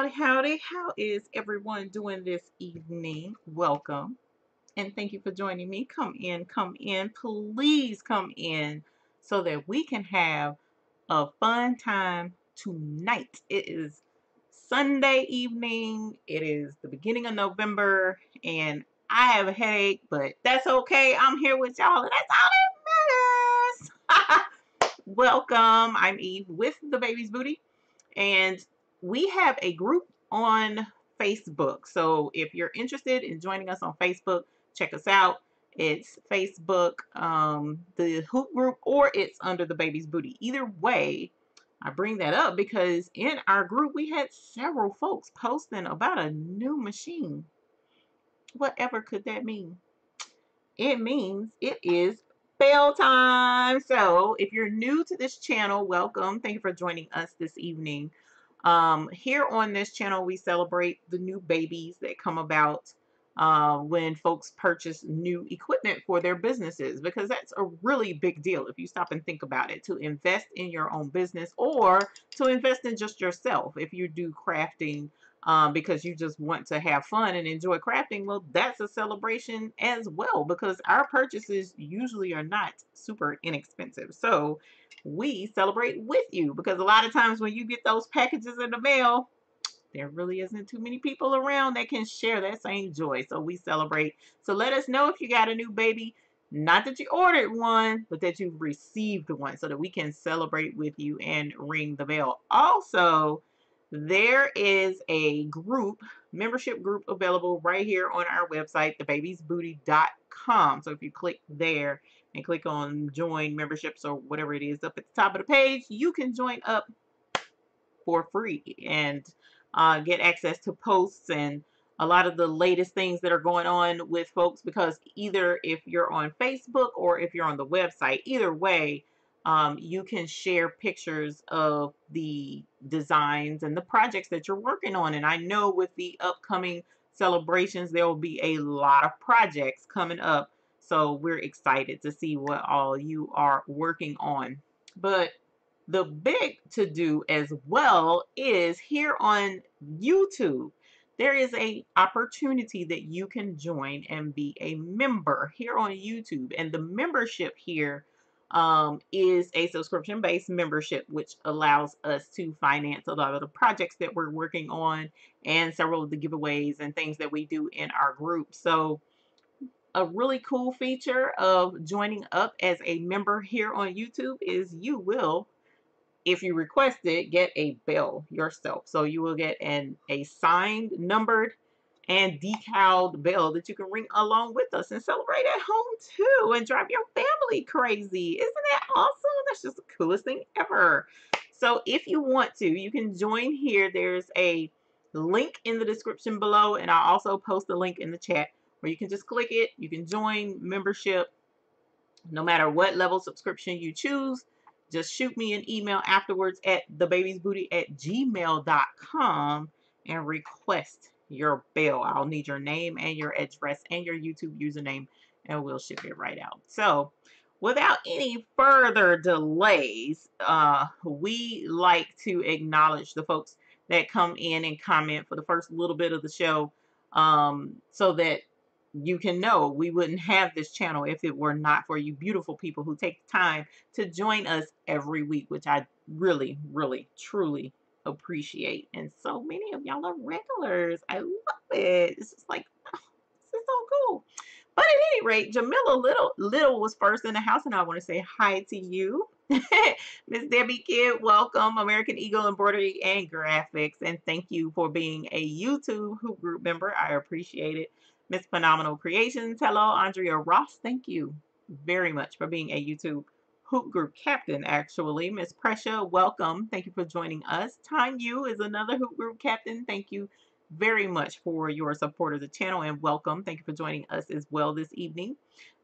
Howdy, howdy. How is everyone doing this evening? Welcome. And thank you for joining me. Come in, come in. Please come in so that we can have a fun time tonight. It is Sunday evening. It is the beginning of November. And I have a headache, but that's okay. I'm here with y'all, and that's all that matters. Welcome. I'm Eve with the Baby's Booty. And we have a group on Facebook. So if you're interested in joining us on Facebook, check us out. It's Facebook, um, the Hoop Group, or it's under the Baby's Booty. Either way, I bring that up because in our group we had several folks posting about a new machine. Whatever could that mean? It means it is bell time. So if you're new to this channel, welcome. Thank you for joining us this evening. Um, here on this channel, we celebrate the new babies that come about uh, when folks purchase new equipment for their businesses because that's a really big deal if you stop and think about it. To invest in your own business or to invest in just yourself if you do crafting um, because you just want to have fun and enjoy crafting well that's a celebration as well because our purchases usually are not super inexpensive. So we celebrate with you because a lot of times when you get those packages in the mail, there really isn't too many people around that can share that same joy. So we celebrate. So let us know if you got a new baby. Not that you ordered one, but that you've received one so that we can celebrate with you and ring the bell. Also, there is a group, membership group available right here on our website, thebabysbooty.com. So if you click there, and click on join memberships or whatever it is up at the top of the page, you can join up for free and uh, get access to posts and a lot of the latest things that are going on with folks because either if you're on Facebook or if you're on the website, either way, um, you can share pictures of the designs and the projects that you're working on. And I know with the upcoming celebrations, there will be a lot of projects coming up so we're excited to see what all you are working on. But the big to do as well is here on YouTube. There is a opportunity that you can join and be a member here on YouTube. And the membership here um, is a subscription based membership, which allows us to finance a lot of the projects that we're working on and several of the giveaways and things that we do in our group. So a really cool feature of joining up as a member here on YouTube is you will, if you request it, get a bell yourself. So you will get an a signed, numbered, and decaled bell that you can ring along with us and celebrate at home too and drive your family crazy. Isn't that awesome? That's just the coolest thing ever. So if you want to, you can join here. There's a link in the description below and I'll also post the link in the chat where you can just click it. You can join membership no matter what level subscription you choose. Just shoot me an email afterwards at thebabysbooty at gmail.com and request your bill. I'll need your name and your address and your YouTube username and we'll ship it right out. So without any further delays, uh, we like to acknowledge the folks that come in and comment for the first little bit of the show um, so that you can know we wouldn't have this channel if it were not for you beautiful people who take the time to join us every week, which I really, really, truly appreciate. And so many of y'all are regulars. I love it. It's just like, oh, this is so cool. But at any rate, Jamila Little Little was first in the house, and I want to say hi to you. Miss Debbie Kidd, welcome, American Eagle Embroidery and Graphics, and thank you for being a YouTube Hoop Group member. I appreciate it. Miss Phenomenal Creations. Hello, Andrea Ross. Thank you very much for being a YouTube Hoop Group captain, actually. Miss Pressure, welcome. Thank you for joining us. Time You is another Hoop Group captain. Thank you very much for your support of the channel and welcome. Thank you for joining us as well this evening.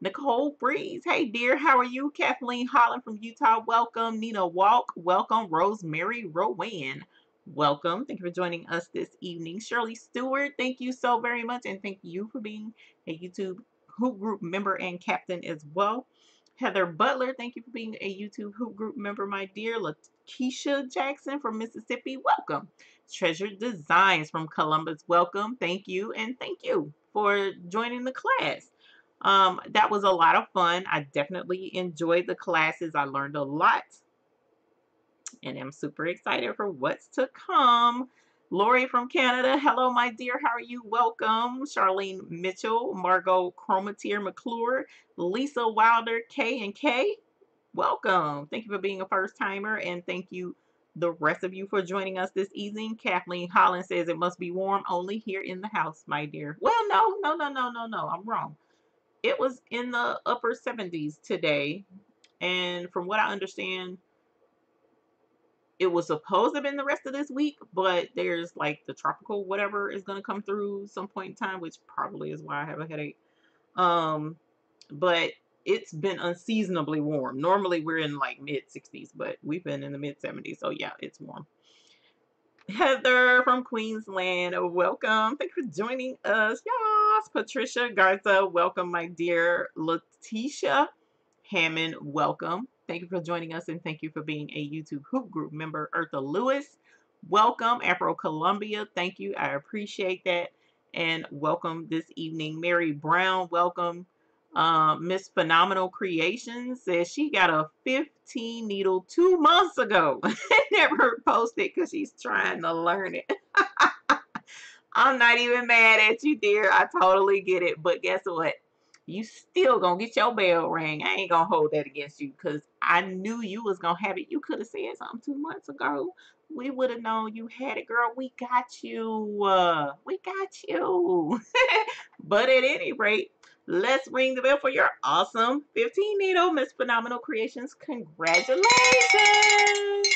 Nicole Breeze, hey dear, how are you? Kathleen Holland from Utah, welcome. Nina Walk, welcome. Rosemary Rowan, welcome. Thank you for joining us this evening. Shirley Stewart, thank you so very much. And thank you for being a YouTube Hoop Group member and captain as well. Heather Butler, thank you for being a YouTube Hoop Group member, my dear. Keisha Jackson from Mississippi, welcome. Treasure Designs from Columbus, welcome. Thank you and thank you for joining the class. Um, that was a lot of fun. I definitely enjoyed the classes. I learned a lot and I'm super excited for what's to come. Lori from Canada, hello, my dear. How are you? Welcome. Charlene Mitchell, Margot Chromatier McClure, Lisa Wilder, K and K. Welcome. Thank you for being a first timer, and thank you, the rest of you, for joining us this evening. Kathleen Holland says it must be warm only here in the house, my dear. Well, no, no, no, no, no, no. I'm wrong. It was in the upper 70s today, and from what I understand, it was supposed to have been the rest of this week, but there's like the tropical whatever is going to come through some point in time, which probably is why I have a headache. Um, but it's been unseasonably warm. Normally we're in like mid 60s, but we've been in the mid 70s. So yeah, it's warm. Heather from Queensland, welcome. Thank you for joining us. Yes, Patricia Garza, welcome, my dear Letitia Hammond, welcome. Thank you for joining us and thank you for being a YouTube Hoop Group member. Eartha Lewis, welcome. Afro Columbia, thank you. I appreciate that. And welcome this evening. Mary Brown, welcome. Uh, Miss Phenomenal Creations says she got a 15 needle two months ago. Never posted because she's trying to learn it. I'm not even mad at you, dear. I totally get it. But guess what? You still gonna get your bell rang. I ain't gonna hold that against you because I knew you was gonna have it. You could have said something two months ago. We would have known you had it, girl. We got you. Uh, we got you. but at any rate, let's ring the bell for your awesome 15 needle Miss Phenomenal Creations. Congratulations.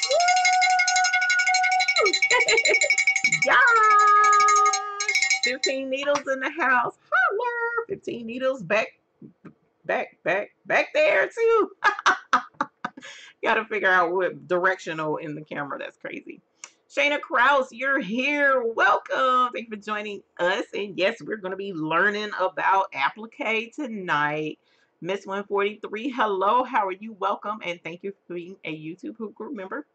yeah. 15 needles in the house. Holler. 15 needles back, back, back, back there too. Got to figure out what directional in the camera. That's crazy. Shayna Kraus, you're here. Welcome. Thank you for joining us. And yes, we're going to be learning about applique tonight. Miss 143, hello. How are you? Welcome. And thank you for being a YouTube Hoop Group member.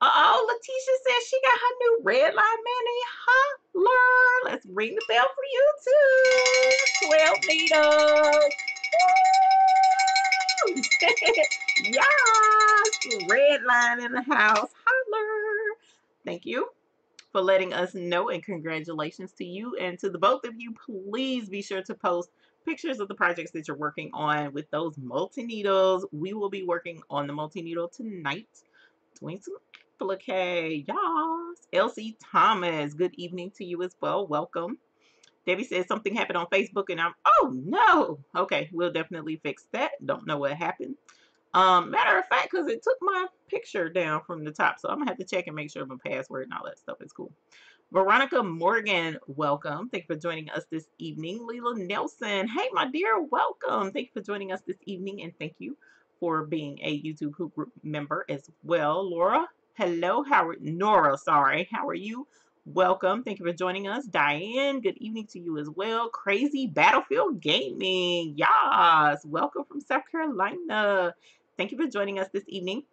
Oh, Letitia says she got her new Redline mayonnaise holler. Let's ring the bell for you too. 12 needles. yes, Redline in the house. Holler. Thank you for letting us know and congratulations to you and to the both of you. Please be sure to post pictures of the projects that you're working on with those multi-needles. We will be working on the multi-needle tonight doing some applique. Yes. Elsie Thomas, good evening to you as well. Welcome. Debbie says something happened on Facebook and I'm, oh no. Okay, we'll definitely fix that. Don't know what happened. Um, matter of fact, because it took my picture down from the top, so I'm gonna have to check and make sure my password and all that stuff is cool. Veronica Morgan, welcome. Thank you for joining us this evening. Leela Nelson, hey, my dear, welcome. Thank you for joining us this evening, and thank you for being a YouTube Hoop Group member as well. Laura, hello. How are Nora? Sorry, how are you? Welcome. Thank you for joining us. Diane, good evening to you as well. Crazy Battlefield Gaming. Yas. Welcome from South Carolina. Thank you for joining us this evening.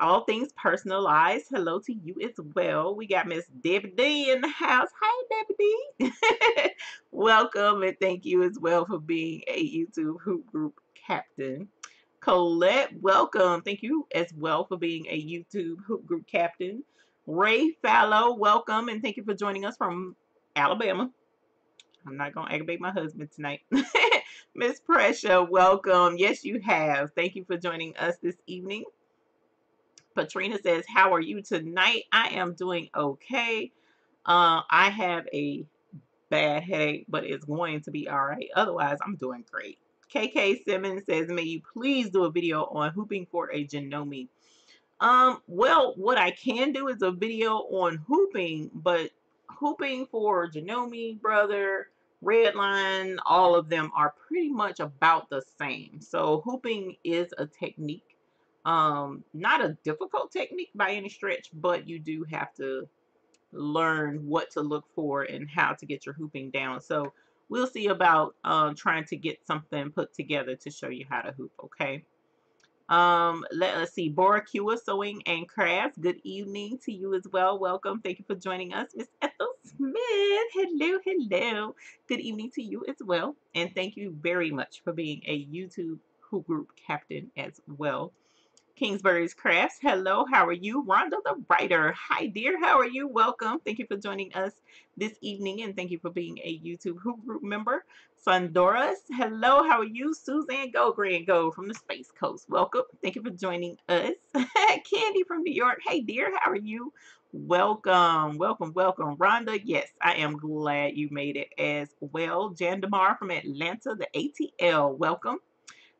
All things personalized. Hello to you as well. We got Miss Debbie D in the house. Hi, Debbie D. Welcome and thank you as well for being a YouTube Hoop Group captain. Colette, welcome. Thank you as well for being a YouTube Hoop Group captain. Ray Fallow, welcome and thank you for joining us from Alabama. I'm not going to aggravate my husband tonight. Miss Pressure, welcome. Yes, you have. Thank you for joining us this evening. Patrina says, how are you tonight? I am doing okay. Uh, I have a bad headache, but it's going to be all right. Otherwise, I'm doing great. KK Simmons says, may you please do a video on hooping for a Janome. Um, well, what I can do is a video on hooping, but hooping for Janome, brother, Redline, all of them are pretty much about the same. So hooping is a technique. Um, not a difficult technique by any stretch, but you do have to learn what to look for and how to get your hooping down. So we'll see about um, trying to get something put together to show you how to hoop, okay? Um, let, us see, Borakua Sewing and Crafts. Good evening to you as well. Welcome. Thank you for joining us. Miss Ethel Smith. Hello, hello. Good evening to you as well. And thank you very much for being a YouTube Hoop Group captain as well. Kingsbury's Crafts. Hello, how are you? Rhonda the writer. Hi, dear. How are you? Welcome. Thank you for joining us this evening and thank you for being a YouTube Group member. Sundoras. Hello, how are you? Suzanne Go Grand Go from the Space Coast. Welcome. Thank you for joining us. Candy from New York. Hey, dear. How are you? Welcome, welcome, welcome. Rhonda, yes, I am glad you made it as well. Jan DeMar from Atlanta, the ATL. Welcome.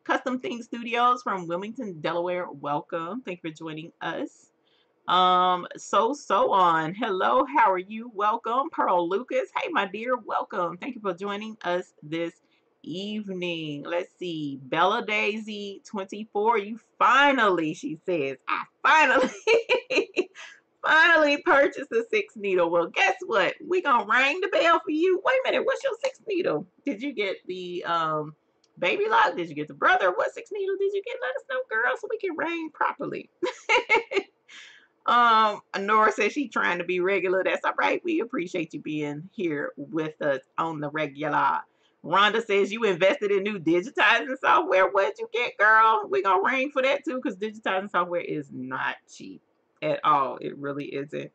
Custom Thing Studios from Wilmington, Delaware. Welcome. Thank you for joining us. Um, so, so on. Hello, how are you? Welcome. Pearl Lucas. Hey, my dear. Welcome. Thank you for joining us this evening. Let's see. Bella Daisy 24. You finally, she says, I finally. finally purchased a six needle. Well, guess what? we gonna ring the bell for you. Wait a minute, what's your six needle? Did you get the um baby lock? Did you get the brother? What six needle did you get? Let us know, girl, so we can ring properly. um, Nora says she's trying to be regular. That's all right. We appreciate you being here with us on the regular. Rhonda says you invested in new digitizing software. What'd you get, girl? we gonna ring for that too, because digitizing software is not cheap at all. It really isn't.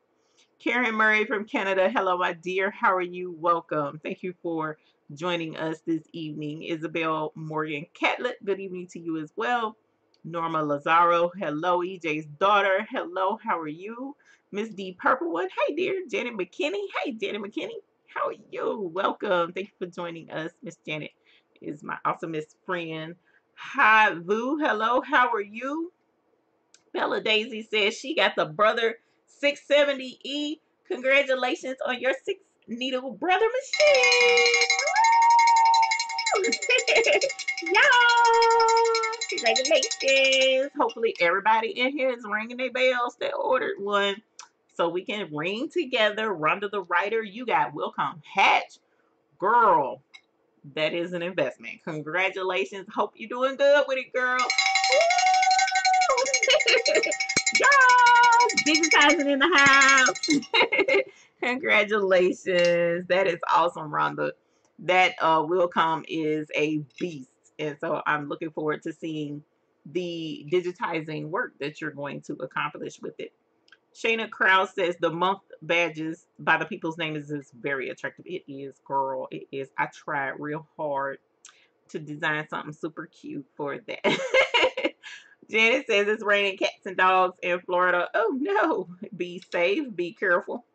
Karen Murray from Canada. Hello, my dear. How are you? Welcome. Thank you for joining us this evening. Isabel Morgan Catlett, good evening to you as well. Norma Lazaro, hello. EJ's daughter, hello. How are you? Miss D Purplewood, hey dear. Janet McKinney, hey Janet McKinney, how are you? Welcome. Thank you for joining us. Miss Janet is my awesome Miss friend. Hi Vu, hello. How are you? Bella Daisy says she got the brother 670E. Congratulations on your six needle brother machine. Y'all, congratulations. Hopefully everybody in here is ringing their bells that ordered one. So we can ring together. Rhonda the writer, you got Wilcom Hatch. Girl, that is an investment. Congratulations. Hope you're doing good with it, girl. Y'all, digitizing in the house. Congratulations. That is awesome, Rhonda that uh, come is a beast. And so I'm looking forward to seeing the digitizing work that you're going to accomplish with it. Shayna Krause says the month badges by the people's names is very attractive. It is, girl. It is. I tried real hard to design something super cute for that. Janet says it's raining cats and dogs in Florida. Oh no. Be safe, be careful,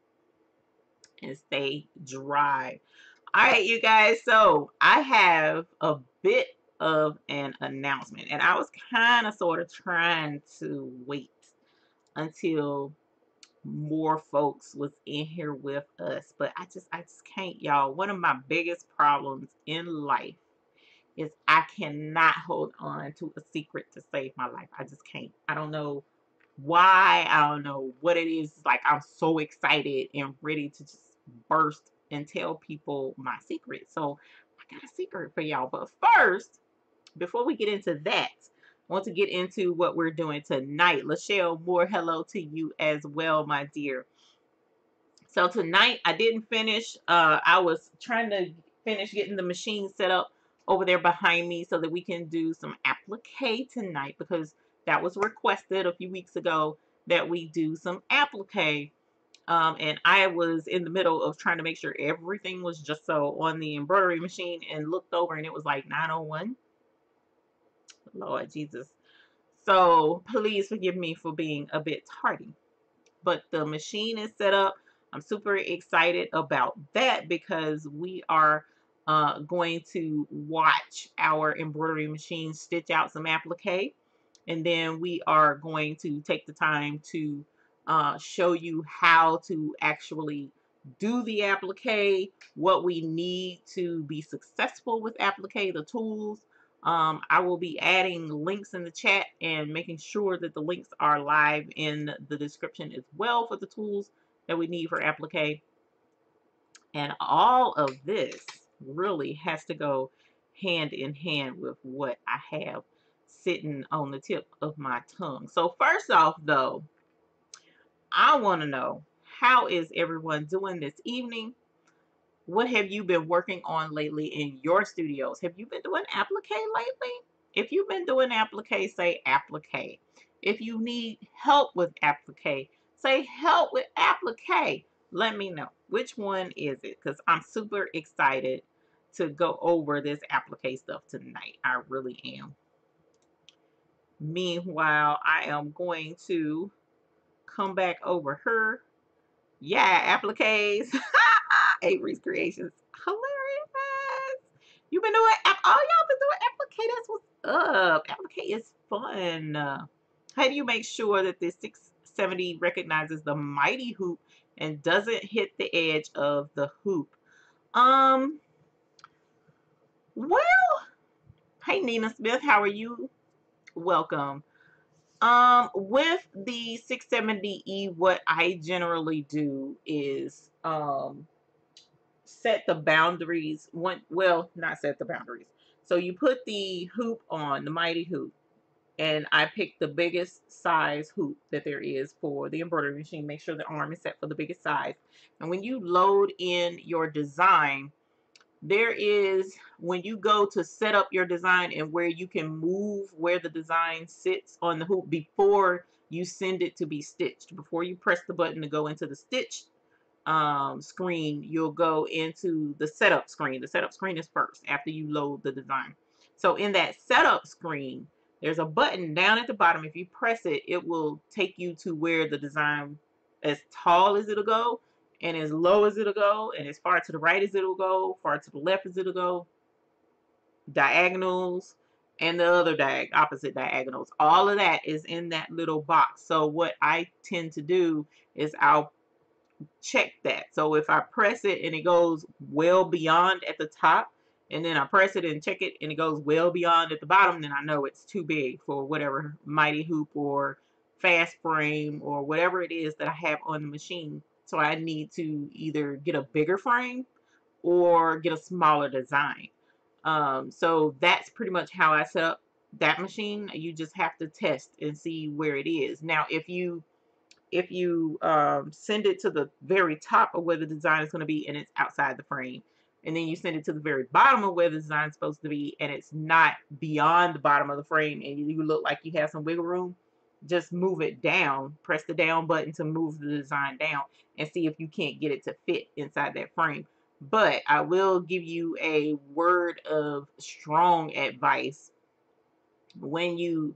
and stay dry. All right, you guys. So I have a bit of an announcement, and I was kind of sort of trying to wait until more folks was in here with us, but I just I just can't, y'all. One of my biggest problems in life is I cannot hold on to a secret to save my life. I just can't. I don't know why. I don't know what it is. Like I'm so excited and ready to just burst and tell people my secret. So I got a secret for y'all. But first, before we get into that, I want to get into what we're doing tonight. Lachelle Moore, hello to you as well, my dear. So tonight I didn't finish. Uh, I was trying to finish getting the machine set up over there behind me so that we can do some applique tonight because that was requested a few weeks ago that we do some applique um, and I was in the middle of trying to make sure everything was just so on the embroidery machine and looked over and it was like 901. Lord Jesus. So please forgive me for being a bit tardy. But the machine is set up. I'm super excited about that because we are uh, going to watch our embroidery machine stitch out some applique. And then we are going to take the time to uh, show you how to actually do the applique, what we need to be successful with applique, the tools. Um, I will be adding links in the chat and making sure that the links are live in the description as well for the tools that we need for applique. And all of this really has to go hand in hand with what I have sitting on the tip of my tongue. So first off though, I want to know how is everyone doing this evening? What have you been working on lately in your studios? Have you been doing applique lately? If you've been doing applique, say applique. If you need help with applique, say help with applique. Let me know. Which one is it? Because I'm super excited to go over this applique stuff tonight. I really am. Meanwhile, I am going to come back over her. Yeah, appliques. Avery's Creations. Hilarious. You've been doing, all y'all been doing applique. That's what's up. Applique is fun. How do you make sure that this 670 recognizes the mighty hoop and doesn't hit the edge of the hoop? Um, well, hey Nina Smith, how are you? Welcome. Um, with the 670E, what I generally do is um, set the boundaries. One, well, not set the boundaries. So you put the hoop on, the mighty hoop, and I pick the biggest size hoop that there is for the embroidery machine. Make sure the arm is set for the biggest size. And when you load in your design, there is when you go to set up your design and where you can move where the design sits on the hoop before you send it to be stitched before you press the button to go into the stitch um, screen you'll go into the setup screen. The setup screen is first after you load the design. So in that setup screen there's a button down at the bottom. If you press it it will take you to where the design as tall as it'll go and as low as it'll go, and as far to the right as it'll go, far to the left as it'll go, diagonals, and the other diag opposite diagonals. All of that is in that little box. So what I tend to do is I'll check that. So if I press it and it goes well beyond at the top, and then I press it and check it and it goes well beyond at the bottom, then I know it's too big for whatever mighty hoop or fast frame or whatever it is that I have on the machine. So I need to either get a bigger frame or get a smaller design. Um, so that's pretty much how I set up that machine. You just have to test and see where it is. Now, if you if you um, send it to the very top of where the design is going to be and it's outside the frame, and then you send it to the very bottom of where the design is supposed to be and it's not beyond the bottom of the frame and you look like you have some wiggle room, just move it down, press the down button to move the design down and see if you can't get it to fit inside that frame. But I will give you a word of strong advice when you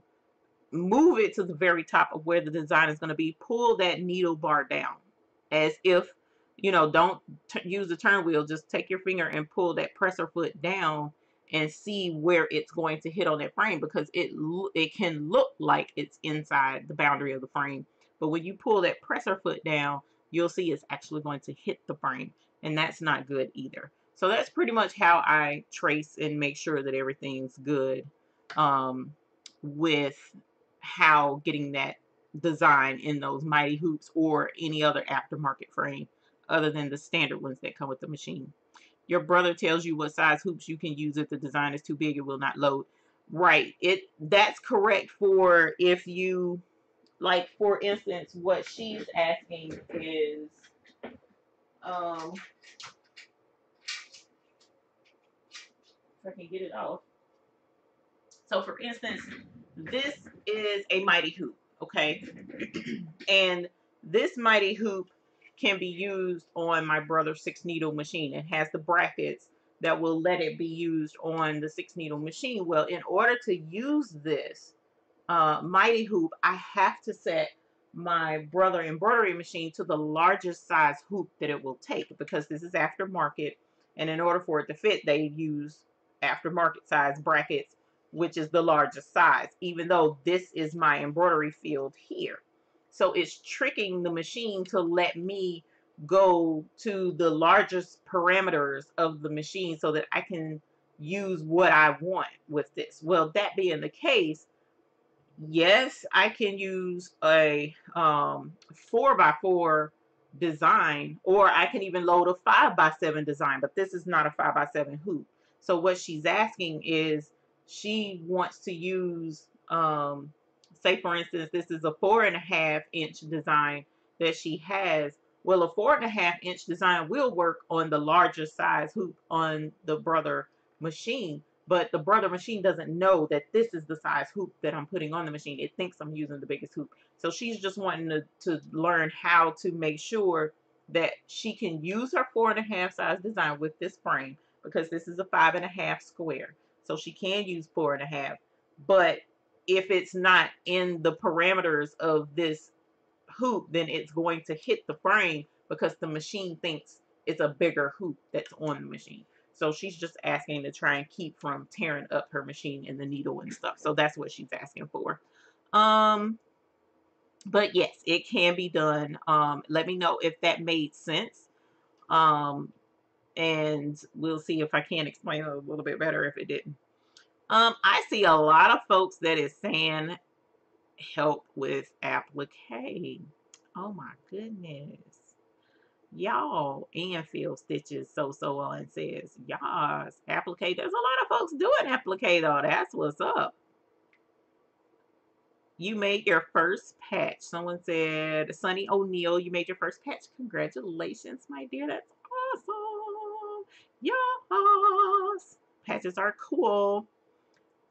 move it to the very top of where the design is going to be, pull that needle bar down as if, you know, don't use the turn wheel, just take your finger and pull that presser foot down and see where it's going to hit on that frame because it it can look like it's inside the boundary of the frame but when you pull that presser foot down you'll see it's actually going to hit the frame and that's not good either. So that's pretty much how I trace and make sure that everything's good um, with how getting that design in those mighty hoops or any other aftermarket frame other than the standard ones that come with the machine your brother tells you what size hoops you can use if the design is too big it will not load. Right it that's correct for if you like for instance what she's asking is um if I can get it off. So for instance this is a mighty hoop okay? And this mighty hoop can be used on my brother's six needle machine. It has the brackets that will let it be used on the six needle machine. Well, in order to use this uh, Mighty Hoop, I have to set my brother embroidery machine to the largest size hoop that it will take because this is aftermarket and in order for it to fit they use aftermarket size brackets which is the largest size even though this is my embroidery field here so it's tricking the machine to let me go to the largest parameters of the machine so that I can use what I want with this. Well, that being the case, yes, I can use a um, 4 by 4 design or I can even load a 5 by 7 design, but this is not a 5 by 7 hoop. So what she's asking is she wants to use um, say for instance, this is a four and a half inch design that she has. Well, a four and a half inch design will work on the larger size hoop on the brother machine, but the brother machine doesn't know that this is the size hoop that I'm putting on the machine. It thinks I'm using the biggest hoop. So she's just wanting to, to learn how to make sure that she can use her four and a half size design with this frame because this is a five and a half square. So she can use four and a half. But if it's not in the parameters of this hoop, then it's going to hit the frame because the machine thinks it's a bigger hoop that's on the machine. So she's just asking to try and keep from tearing up her machine and the needle and stuff. So that's what she's asking for. Um, but yes, it can be done. Um, let me know if that made sense. Um, and we'll see if I can explain a little bit better if it didn't. Um, I see a lot of folks that is saying help with applique. Oh my goodness. Y'all, Anfield stitches so so on says, y'all, applique. There's a lot of folks doing applique though. That's what's up. You made your first patch. Someone said, Sunny O'Neill, you made your first patch. Congratulations, my dear. That's awesome. Yes. Patches are cool.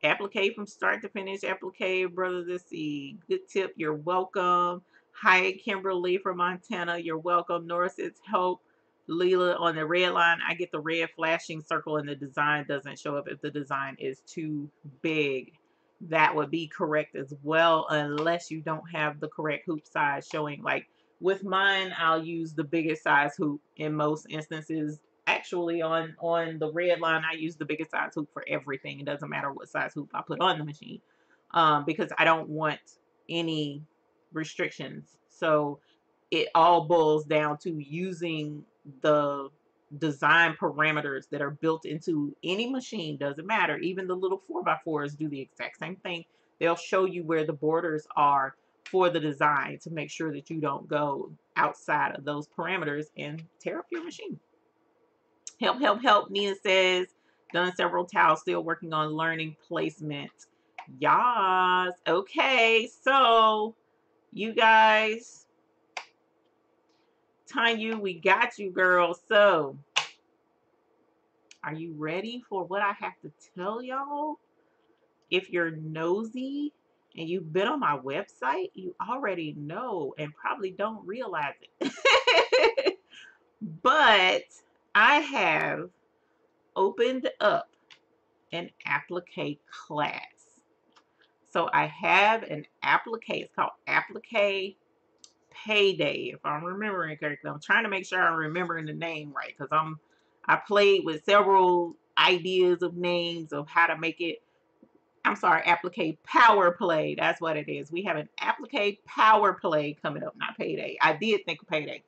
Applique from start to finish. Applique, brother, this see. Good tip. You're welcome. Hi, Kimberly from Montana. You're welcome. Norris, it's help. Leela on the Redline, I get the red flashing circle and the design doesn't show up if the design is too big. That would be correct as well, unless you don't have the correct hoop size showing. Like with mine, I'll use the biggest size hoop in most instances actually on on the Redline I use the biggest size hoop for everything. It doesn't matter what size hoop I put on the machine um, because I don't want any restrictions. So it all boils down to using the design parameters that are built into any machine. Doesn't matter. Even the little 4x4s do the exact same thing. They'll show you where the borders are for the design to make sure that you don't go outside of those parameters and tear up your machine. Help, help, help. Nina says, done several towels, still working on learning placement. Yas. Okay, so you guys, Tanya, we got you, girl. So, are you ready for what I have to tell y'all? If you're nosy and you've been on my website, you already know and probably don't realize it. but I have opened up an applique class. So I have an applique. It's called applique payday, if I'm remembering correctly. I'm trying to make sure I'm remembering the name right because I'm I played with several ideas of names of how to make it. I'm sorry, applique power play. That's what it is. We have an applique power play coming up, not payday. I did think of payday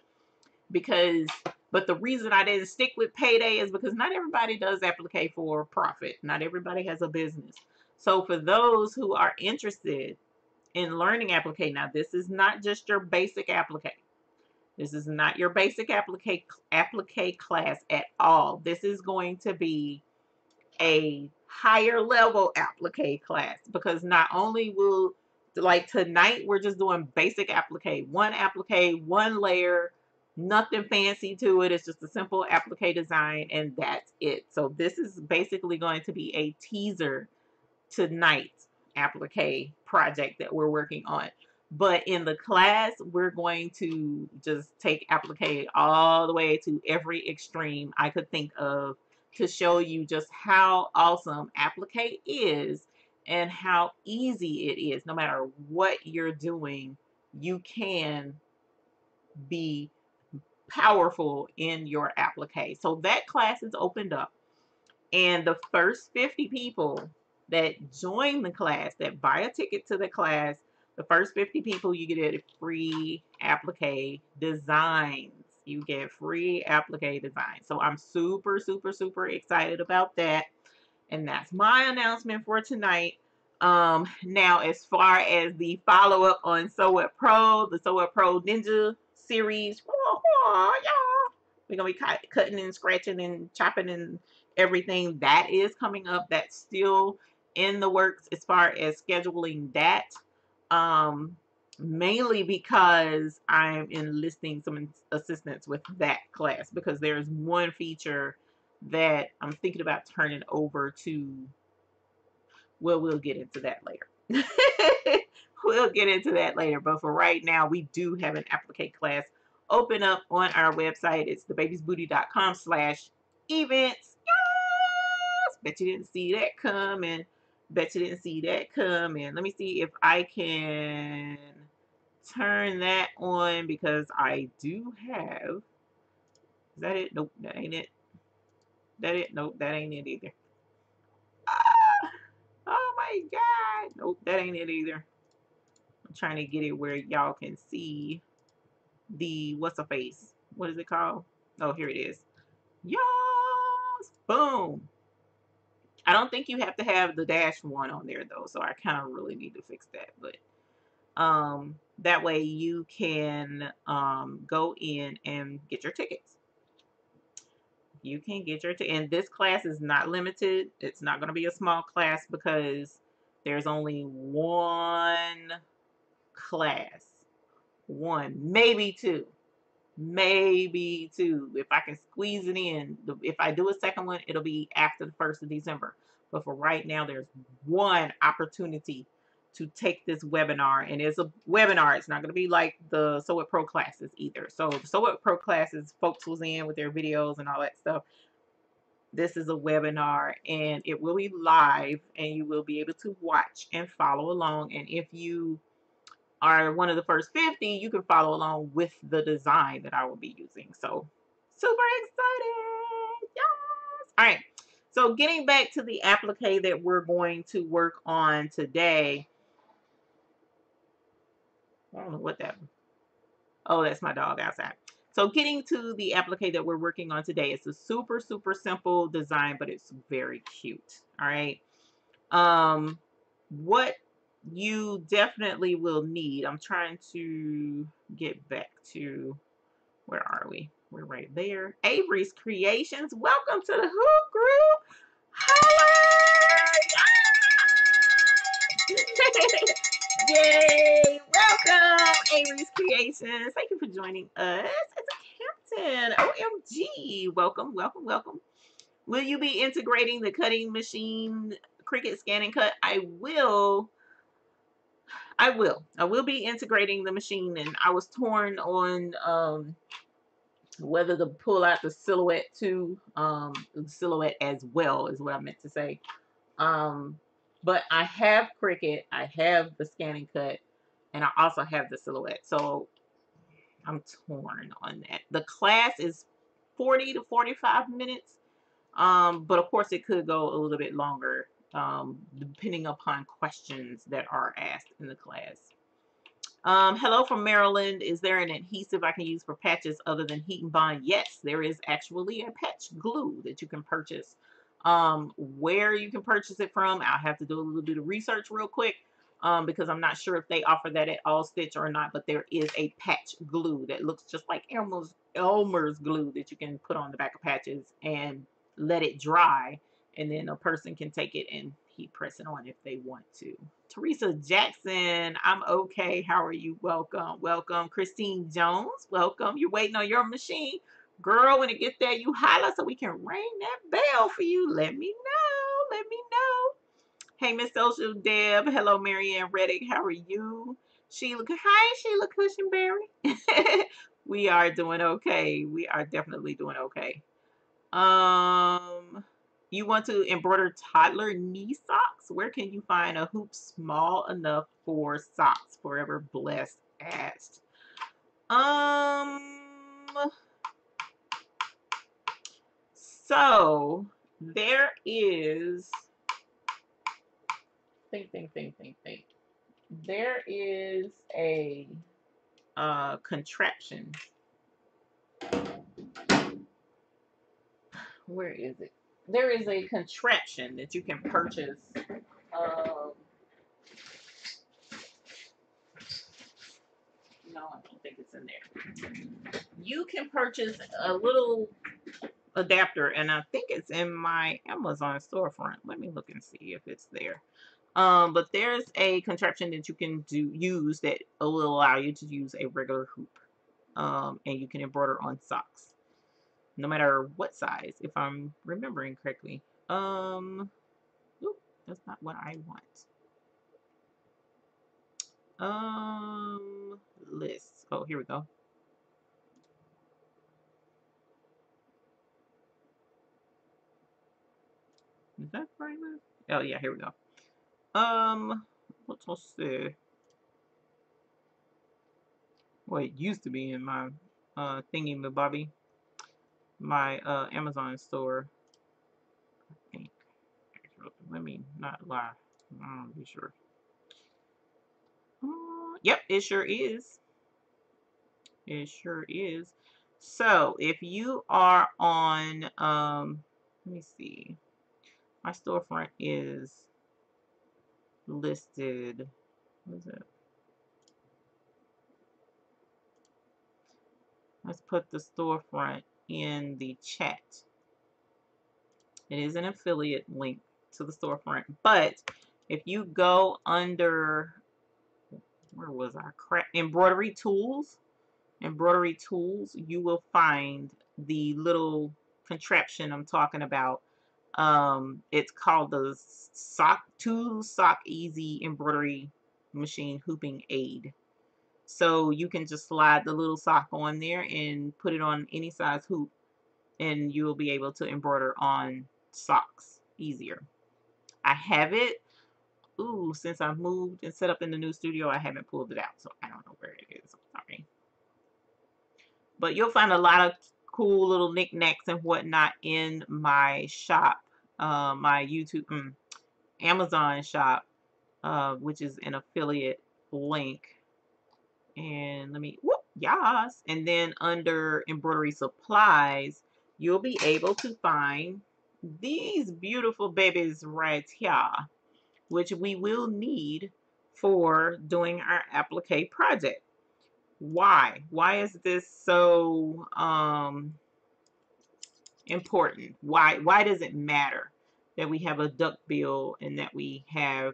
because but the reason I didn't stick with payday is because not everybody does applique for profit. Not everybody has a business. So for those who are interested in learning applique, now this is not just your basic applique. This is not your basic applique applique class at all. This is going to be a higher level applique class because not only will like tonight we're just doing basic applique, one applique, one layer, nothing fancy to it. It's just a simple applique design and that's it. So this is basically going to be a teaser tonight applique project that we're working on. But in the class, we're going to just take applique all the way to every extreme I could think of to show you just how awesome applique is and how easy it is. No matter what you're doing, you can be powerful in your applique. So that class is opened up. And the first 50 people that join the class, that buy a ticket to the class, the first 50 people, you get a free applique designs. You get free applique designs. So I'm super, super, super excited about that. And that's my announcement for tonight. Um, now, as far as the follow-up on It Pro, the It Pro Ninja series, we're going to be cutting and scratching and chopping and everything. That is coming up. That's still in the works as far as scheduling that. Um, mainly because I'm enlisting some assistance with that class because there's one feature that I'm thinking about turning over to. Well, we'll get into that later. we'll get into that later. But for right now, we do have an applique class open up on our website. It's thebabysbooty.com slash events. Yes! Bet you didn't see that coming. Bet you didn't see that coming. Let me see if I can turn that on because I do have. Is that it? Nope, that ain't it. That it? Nope, that ain't it either. Ah! Oh my god. Nope, that ain't it either. I'm trying to get it where y'all can see the what's a face? What is it called? Oh, here it is. Yes! Boom! I don't think you have to have the dash one on there though, so I kind of really need to fix that. But um, that way you can um, go in and get your tickets. You can get your ticket. And this class is not limited. It's not going to be a small class because there's only one class. One, maybe two maybe two. If I can squeeze it in, if I do a second one, it'll be after the 1st of December. But for right now, there's one opportunity to take this webinar. And it's a webinar. It's not going to be like the Sew What Pro classes either. So Sew What Pro classes, folks was in with their videos and all that stuff. This is a webinar and it will be live and you will be able to watch and follow along. And if you are one of the first 50, you can follow along with the design that I will be using. So super excited. Yes. All right. So getting back to the applique that we're going to work on today. I don't know what that. Oh, that's my dog outside. So getting to the applique that we're working on today, it's a super, super simple design, but it's very cute. All right. Um, what you definitely will need. I'm trying to get back to, where are we? We're right there. Avery's Creations. Welcome to the Hoop Group. Yay! Welcome, Avery's Creations. Thank you for joining us. It's a Captain. OMG. Welcome, welcome, welcome. Will you be integrating the cutting machine Cricut ScanNCut? I will I will. I will be integrating the machine, and I was torn on um, whether to pull out the silhouette too. Um, the silhouette as well is what I meant to say. Um, but I have Cricut, I have the ScanNCut, and I also have the silhouette. So I'm torn on that. The class is 40 to 45 minutes. Um, but of course it could go a little bit longer um, depending upon questions that are asked in the class. Um, hello from Maryland. Is there an adhesive I can use for patches other than HeatnBond? Yes, there is actually a patch glue that you can purchase. Um, where you can purchase it from, I'll have to do a little bit of research real quick um, because I'm not sure if they offer that at All Stitch or not, but there is a patch glue that looks just like Elmer's, Elmer's glue that you can put on the back of patches and let it dry and then a person can take it and heat press it on if they want to. Teresa Jackson, I'm okay. How are you? Welcome. Welcome. Christine Jones, welcome. You're waiting on your machine. Girl, when it gets there, you holler so we can ring that bell for you. Let me know. Let me know. Hey, Miss Social Deb. Hello, Marianne Reddick. How are you? Sheila. Hi, Sheila Cushenberry. we are doing okay. We are definitely doing okay. Um, you want to embroider toddler knee socks? Where can you find a hoop small enough for socks? Forever blessed asked. Um, so there is, think, think, think, think, think. There is a uh, contraption. Where is it? There is a contraption that you can purchase. Um, no, I don't think it's in there. You can purchase a little adapter, and I think it's in my Amazon storefront. Let me look and see if it's there. Um, but there's a contraption that you can do use that will allow you to use a regular hoop, um, and you can embroider on socks, no matter what size, if I'm remembering correctly. Um, ooh, that's not what I want. Um, lists. Oh, here we go. Is that right list? Oh yeah, here we go. Um, let's, let's see. Well, it used to be in my uh thingy bobby, my uh Amazon store. I think. Let me not lie. I don't be sure. Uh, yep, it sure is. It sure is. So if you are on, um, let me see. My storefront is listed. What is it? Let's put the storefront in the chat. It is an affiliate link to the storefront. But if you go under, where was crap? Embroidery tools. Embroidery tools, you will find the little contraption I'm talking about um, it's called the Sock Two Sock Easy Embroidery Machine Hooping Aid. So you can just slide the little sock on there and put it on any size hoop and you will be able to embroider on socks easier. I have it. Ooh, since I've moved and set up in the new studio, I haven't pulled it out, so I don't know where it is. I'm sorry. But you'll find a lot of cool little knickknacks and whatnot in my shop uh, my YouTube, um, Amazon shop, uh, which is an affiliate link. And let me, whoop, yes. And then under embroidery supplies, you'll be able to find these beautiful babies right here, which we will need for doing our applique project. Why? Why is this so um, important? Why why does it matter that we have a duck bill and that we have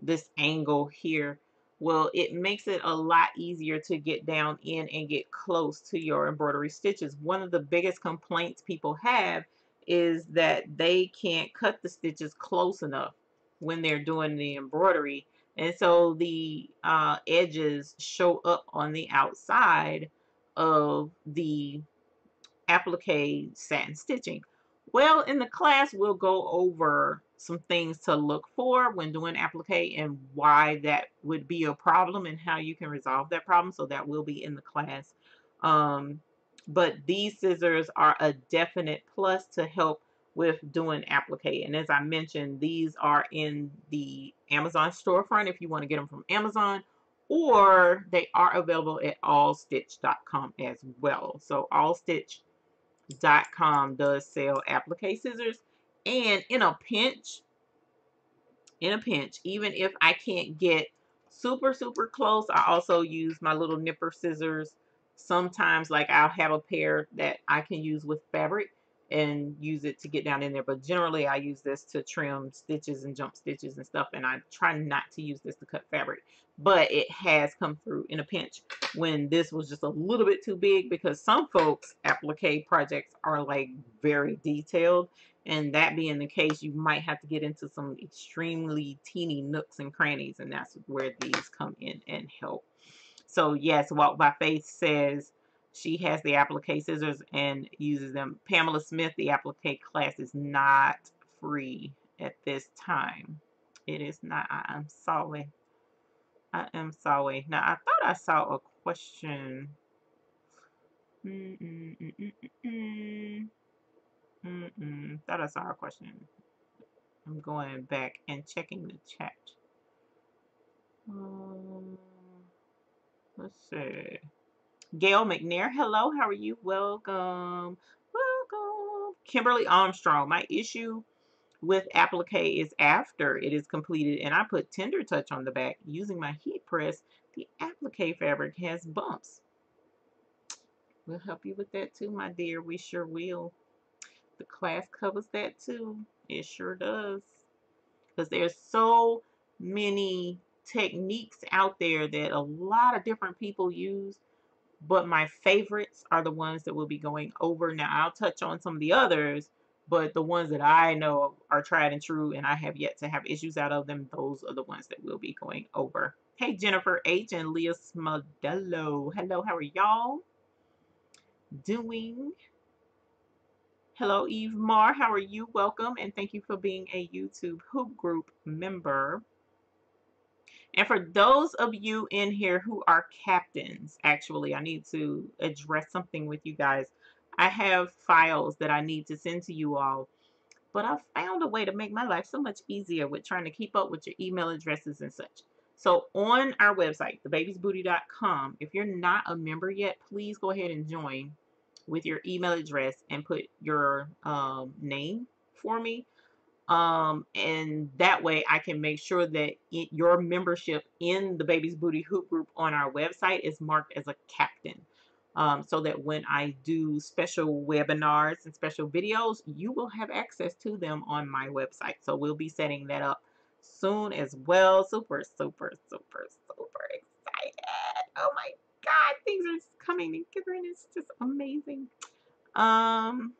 this angle here? Well, it makes it a lot easier to get down in and get close to your embroidery stitches. One of the biggest complaints people have is that they can't cut the stitches close enough when they're doing the embroidery. And so the uh, edges show up on the outside of the applique satin stitching? Well, in the class, we'll go over some things to look for when doing applique and why that would be a problem and how you can resolve that problem. So that will be in the class. Um, but these scissors are a definite plus to help with doing applique. And as I mentioned, these are in the Amazon storefront if you want to get them from Amazon or they are available at allstitch.com as well. So allstitch.com does sell applique scissors. And in a pinch, in a pinch, even if I can't get super, super close, I also use my little nipper scissors. Sometimes, like, I'll have a pair that I can use with fabric and use it to get down in there. But generally, I use this to trim stitches and jump stitches and stuff. And I try not to use this to cut fabric. But it has come through in a pinch when this was just a little bit too big because some folks applique projects are like very detailed. And that being the case, you might have to get into some extremely teeny nooks and crannies. And that's where these come in and help. So yes, Walk by Faith says she has the applique scissors and uses them. Pamela Smith, the applique class is not free at this time. It is not. I am sorry. I am sorry. Now, I thought I saw a question. Mm -mm, mm mm mm-mm. Thought I saw a question. I'm going back and checking the chat. Um, let's see. Gail McNair, hello, how are you? Welcome. Welcome. Kimberly Armstrong, my issue with applique is after it is completed and I put tender touch on the back using my heat press, the applique fabric has bumps. We'll help you with that too, my dear. We sure will. the class covers that too. It sure does. Because there's so many techniques out there that a lot of different people use. But my favorites are the ones that we'll be going over. Now, I'll touch on some of the others, but the ones that I know are tried and true and I have yet to have issues out of them, those are the ones that we'll be going over. Hey, Jennifer H. and Leah Smodello. Hello, how are y'all doing? Hello, Eve Mar. How are you? Welcome and thank you for being a YouTube Hoop Group member. And for those of you in here who are captains, actually, I need to address something with you guys. I have files that I need to send to you all, but I found a way to make my life so much easier with trying to keep up with your email addresses and such. So on our website, thebabysbooty.com, if you're not a member yet, please go ahead and join with your email address and put your um, name for me. Um, and that way I can make sure that it, your membership in the Baby's Booty Hoop Group on our website is marked as a captain. Um, so that when I do special webinars and special videos, you will have access to them on my website. So we'll be setting that up soon as well. Super, super, super, super excited. Oh my God, things are coming together and it's just amazing. Um,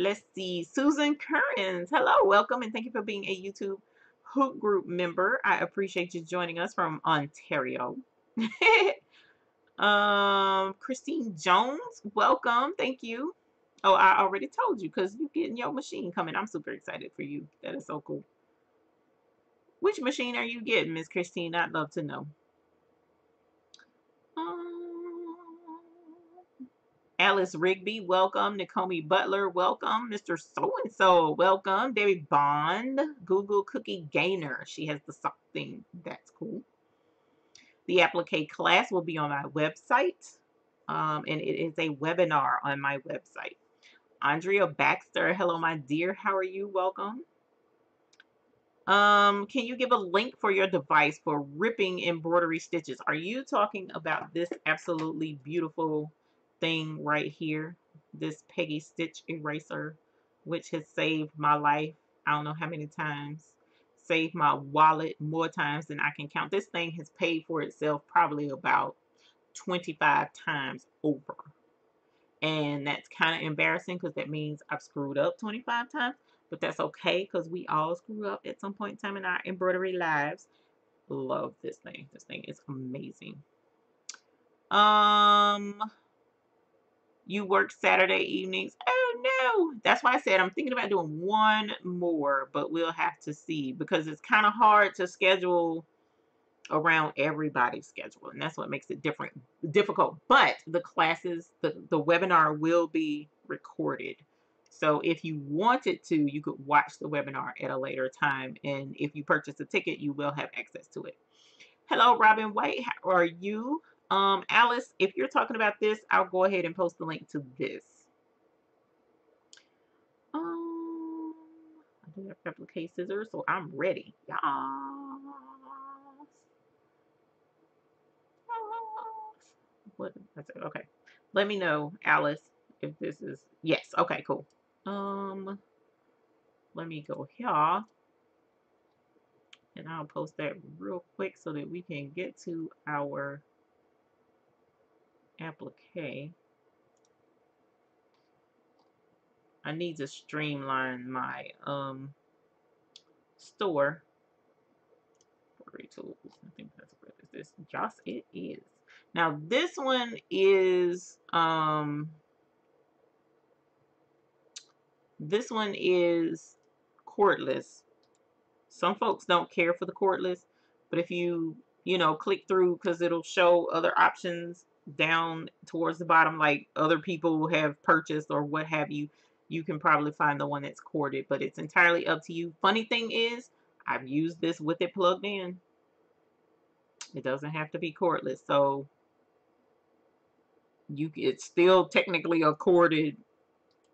let's see. Susan Currens. Hello, welcome, and thank you for being a YouTube Hoop Group member. I appreciate you joining us from Ontario. um, Christine Jones, welcome. Thank you. Oh, I already told you because you're getting your machine coming. I'm super excited for you. That is so cool. Which machine are you getting, Miss Christine? I'd love to know. Alice Rigby, welcome. Nakomi Butler, welcome. Mr. So-and-so, welcome. Debbie Bond, Google Cookie Gainer. She has the sock thing. That's cool. The applique class will be on my website. Um, and it is a webinar on my website. Andrea Baxter, hello, my dear. How are you? Welcome. Um, can you give a link for your device for ripping embroidery stitches? Are you talking about this absolutely beautiful thing right here? This Peggy's Stitch eraser, which has saved my life I don't know how many times. Saved my wallet more times than I can count. This thing has paid for itself probably about 25 times over. And that's kind of embarrassing because that means I've screwed up 25 times. But that's okay because we all screw up at some point in time in our embroidery lives. Love this thing. This thing is amazing. Um, you work Saturday evenings. Oh no. That's why I said I'm thinking about doing one more, but we'll have to see because it's kind of hard to schedule around everybody's schedule and that's what makes it different difficult but the classes the the webinar will be recorded so if you wanted to, you could watch the webinar at a later time. And if you purchase a ticket, you will have access to it. Hello, Robin White. How are you? Um, Alice, if you're talking about this, I'll go ahead and post the link to this. Um, I do have applique scissors, so I'm ready. Yes. What? Okay. Let me know, Alice, if this is yes. Okay, cool. Um, let me go here. And I'll post that real quick so that we can get to our applique. I need to streamline my um store. Pottery tools. I think that's what is this. Joss it is. Now this one is um this one is cordless. Some folks don't care for the cordless, but if you, you know, click through because it'll show other options down towards the bottom like other people have purchased or what have you, you can probably find the one that's corded, but it's entirely up to you. Funny thing is, I've used this with it plugged in. It doesn't have to be cordless, so you it's still technically a corded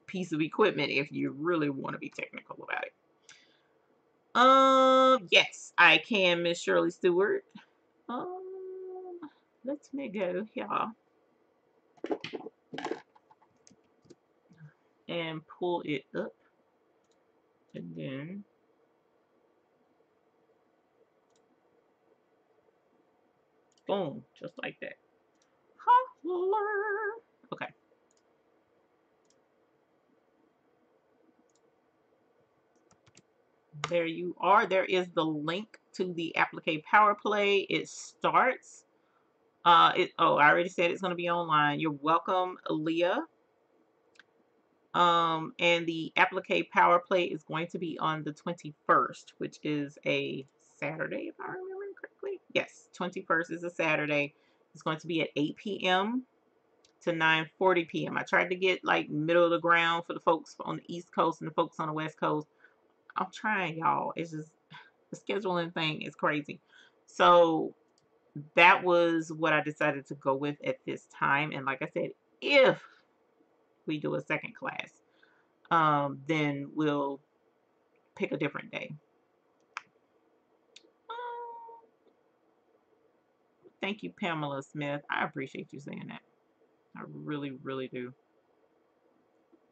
piece of equipment if you really want to be technical about it. Um, yes, I can, Miss Shirley Stewart. Um, let me go here. and pull it up. Then boom, just like that. Okay. There you are. There is the link to the Applique Power Play. It starts. Uh, it, oh, I already said it's going to be online. You're welcome, Leah. Um, and the Applique Power Play is going to be on the 21st, which is a Saturday, if I remember correctly. Yes, 21st is a Saturday. It's going to be at 8 p.m. to 9.40 p.m. I tried to get like middle of the ground for the folks on the East Coast and the folks on the West Coast. I'm trying, y'all. It's just the scheduling thing is crazy. So that was what I decided to go with at this time. And like I said, if we do a second class, um, then we'll pick a different day. Um, thank you, Pamela Smith. I appreciate you saying that. I really, really do.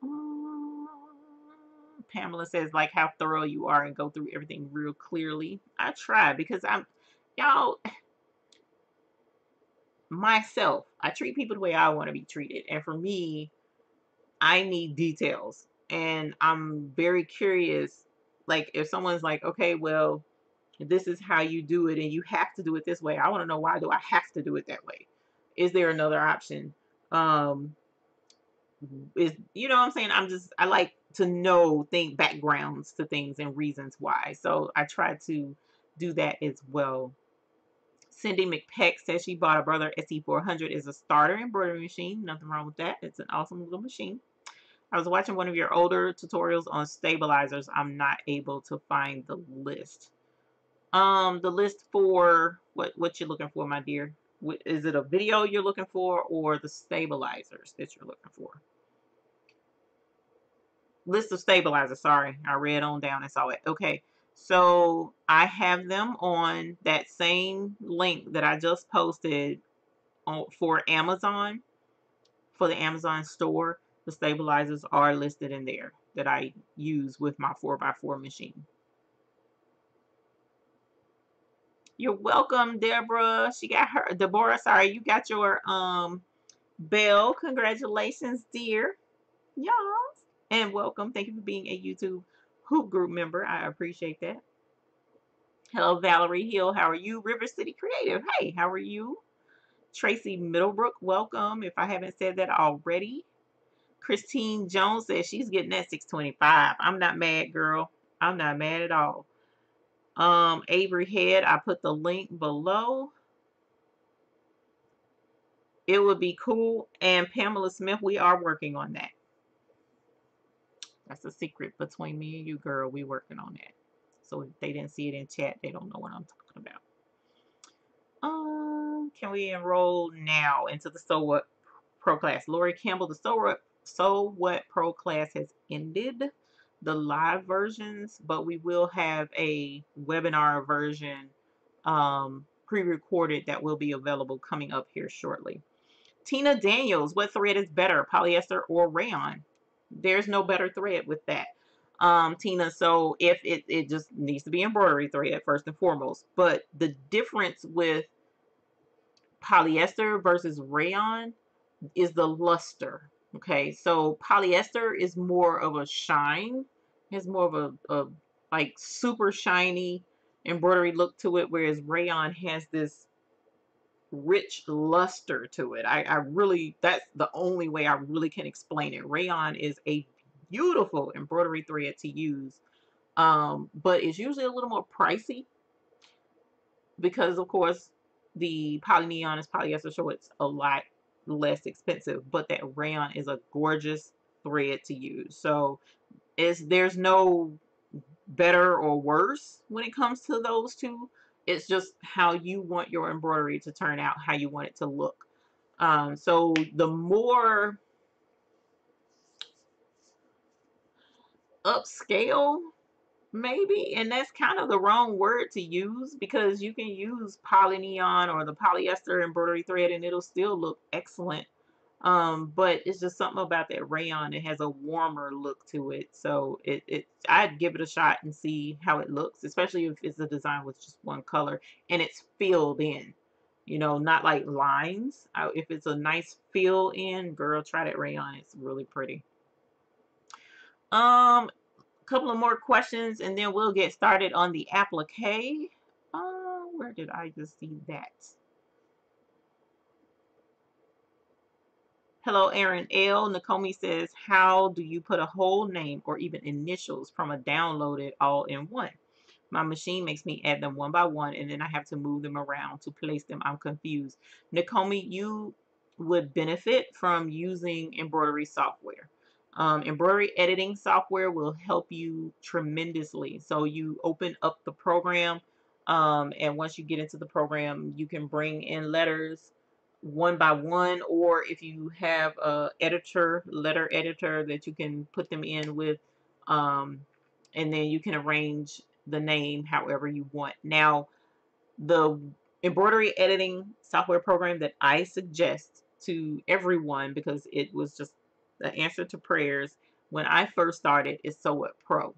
Um, Pamela says, like how thorough you are and go through everything real clearly. I try because I'm, y'all, myself, I treat people the way I want to be treated. And for me, I need details. And I'm very curious. Like, if someone's like, okay, well, this is how you do it and you have to do it this way. I want to know why do I have to do it that way? Is there another option? Um, is you know what I'm saying? I'm just I like to know think backgrounds to things and reasons why. So I try to do that as well. Cindy McPeck says she bought a Brother SE400 is a starter embroidery machine. Nothing wrong with that. It's an awesome little machine. I was watching one of your older tutorials on stabilizers. I'm not able to find the list. Um, the list for what what you're looking for, my dear. Is it a video you're looking for or the stabilizers that you're looking for? List of stabilizers. Sorry, I read on down and saw it. Okay, so I have them on that same link that I just posted for Amazon, for the Amazon store. The stabilizers are listed in there that I use with my 4x4 machine. You're welcome, Deborah. She got her, Deborah, sorry, you got your um bell. Congratulations, dear. Yes. And welcome. Thank you for being a YouTube Hoop Group member. I appreciate that. Hello, Valerie Hill. How are you? River City Creative. Hey, how are you? Tracy Middlebrook, welcome. If I haven't said that already. Christine Jones says she's getting that 625. I'm not mad, girl. I'm not mad at all. Um, Avery Head, I put the link below. It would be cool. And Pamela Smith, we are working on that. That's a secret between me and you, girl. We working on that. So if they didn't see it in chat, they don't know what I'm talking about. Um, can we enroll now into the Sew What Pro class? Lori Campbell, the Sew What, Sew What Pro class has ended the live versions, but we will have a webinar version um, pre-recorded that will be available coming up here shortly. Tina Daniels, what thread is better, polyester or rayon? There's no better thread with that, um, Tina. So if it, it just needs to be embroidery thread first and foremost. But the difference with polyester versus rayon is the luster. Okay, so polyester is more of a shine has more of a, a like super shiny embroidery look to it, whereas rayon has this rich luster to it. I, I really, that's the only way I really can explain it. Rayon is a beautiful embroidery thread to use, um, but it's usually a little more pricey because, of course, the Polyneon is polyester, so it's a lot less expensive, but that rayon is a gorgeous thread to use. So is there's no better or worse when it comes to those two. It's just how you want your embroidery to turn out, how you want it to look. Um, so the more upscale, maybe, and that's kind of the wrong word to use because you can use Polyneon or the polyester embroidery thread and it'll still look excellent Um, but it's just something about that rayon. It has a warmer look to it. So it, it I'd give it a shot and see how it looks, especially if it's a design with just one color and it's filled in. You know, not like lines. if it's a nice fill in, girl, try that rayon. It's really pretty. Um, a couple of more questions and then we'll get started on the applique. Uh, where did I just see that? Hello, Aaron L. Nakomi says, how do you put a whole name or even initials from a downloaded all in one? My machine makes me add them one by one and then I have to move them around to place them. I'm confused. Nakomi, you would benefit from using embroidery software. Um, embroidery editing software will help you tremendously. So you open up the program um, and once you get into the program, you can bring in letters one by one or if you have a editor letter editor that you can put them in with um, and then you can arrange the name however you want. Now the embroidery editing software program that I suggest to everyone because it was just the answer to prayers when I first started is Sew What Pro.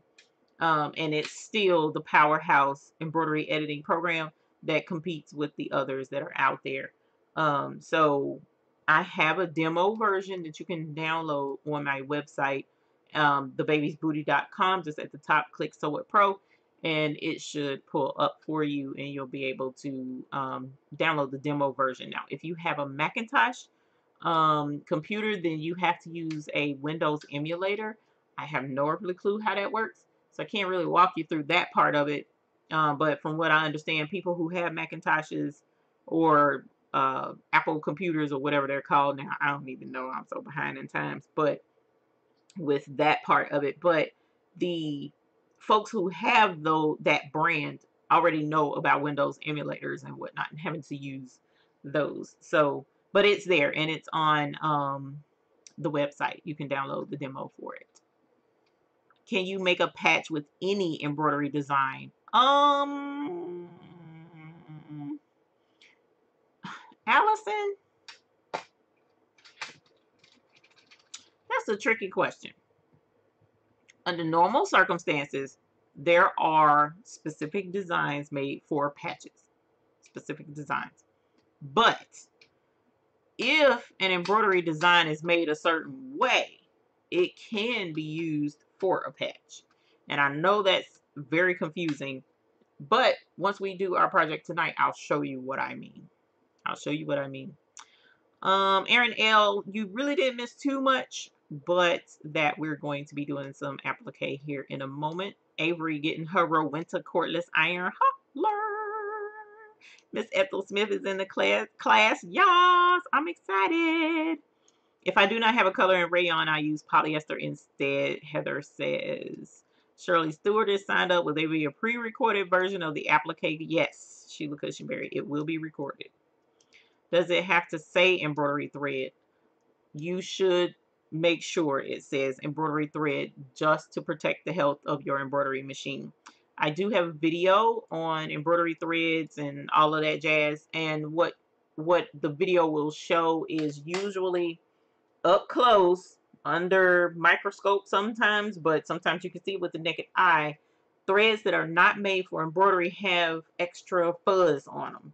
Um, and it's still the powerhouse embroidery editing program that competes with the others that are out there um, so I have a demo version that you can download on my website, um, thebabysbooty.com. Just at the top, click Sew What Pro, and it should pull up for you, and you'll be able to um, download the demo version. Now, if you have a Macintosh um, computer, then you have to use a Windows emulator. I have no clue how that works, so I can't really walk you through that part of it. Um, but from what I understand, people who have Macintoshes or uh, Apple computers or whatever they're called now. I don't even know. I'm so behind in times. But with that part of it, but the folks who have though that brand already know about Windows emulators and whatnot and having to use those. So, but it's there and it's on um, the website. You can download the demo for it. Can you make a patch with any embroidery design? Um, Allison? That's a tricky question. Under normal circumstances, there are specific designs made for patches. Specific designs. But if an embroidery design is made a certain way, it can be used for a patch. And I know that's very confusing, but once we do our project tonight, I'll show you what I mean. I'll show you what I mean. Um, Aaron L., you really didn't miss too much, but that we're going to be doing some applique here in a moment. Avery getting her Rowenta cordless iron holler. Miss Ethel Smith is in the class. Class, yes, I'm excited. If I do not have a color in rayon, I use polyester instead, Heather says. Shirley Stewart is signed up. Will there be a pre-recorded version of the applique? Yes, Sheila Cushenberry. It will be recorded. Does it have to say embroidery thread? You should make sure it says embroidery thread just to protect the health of your embroidery machine. I do have a video on embroidery threads and all of that jazz and what what the video will show is usually up close under microscope sometimes but sometimes you can see with the naked eye threads that are not made for embroidery have extra fuzz on them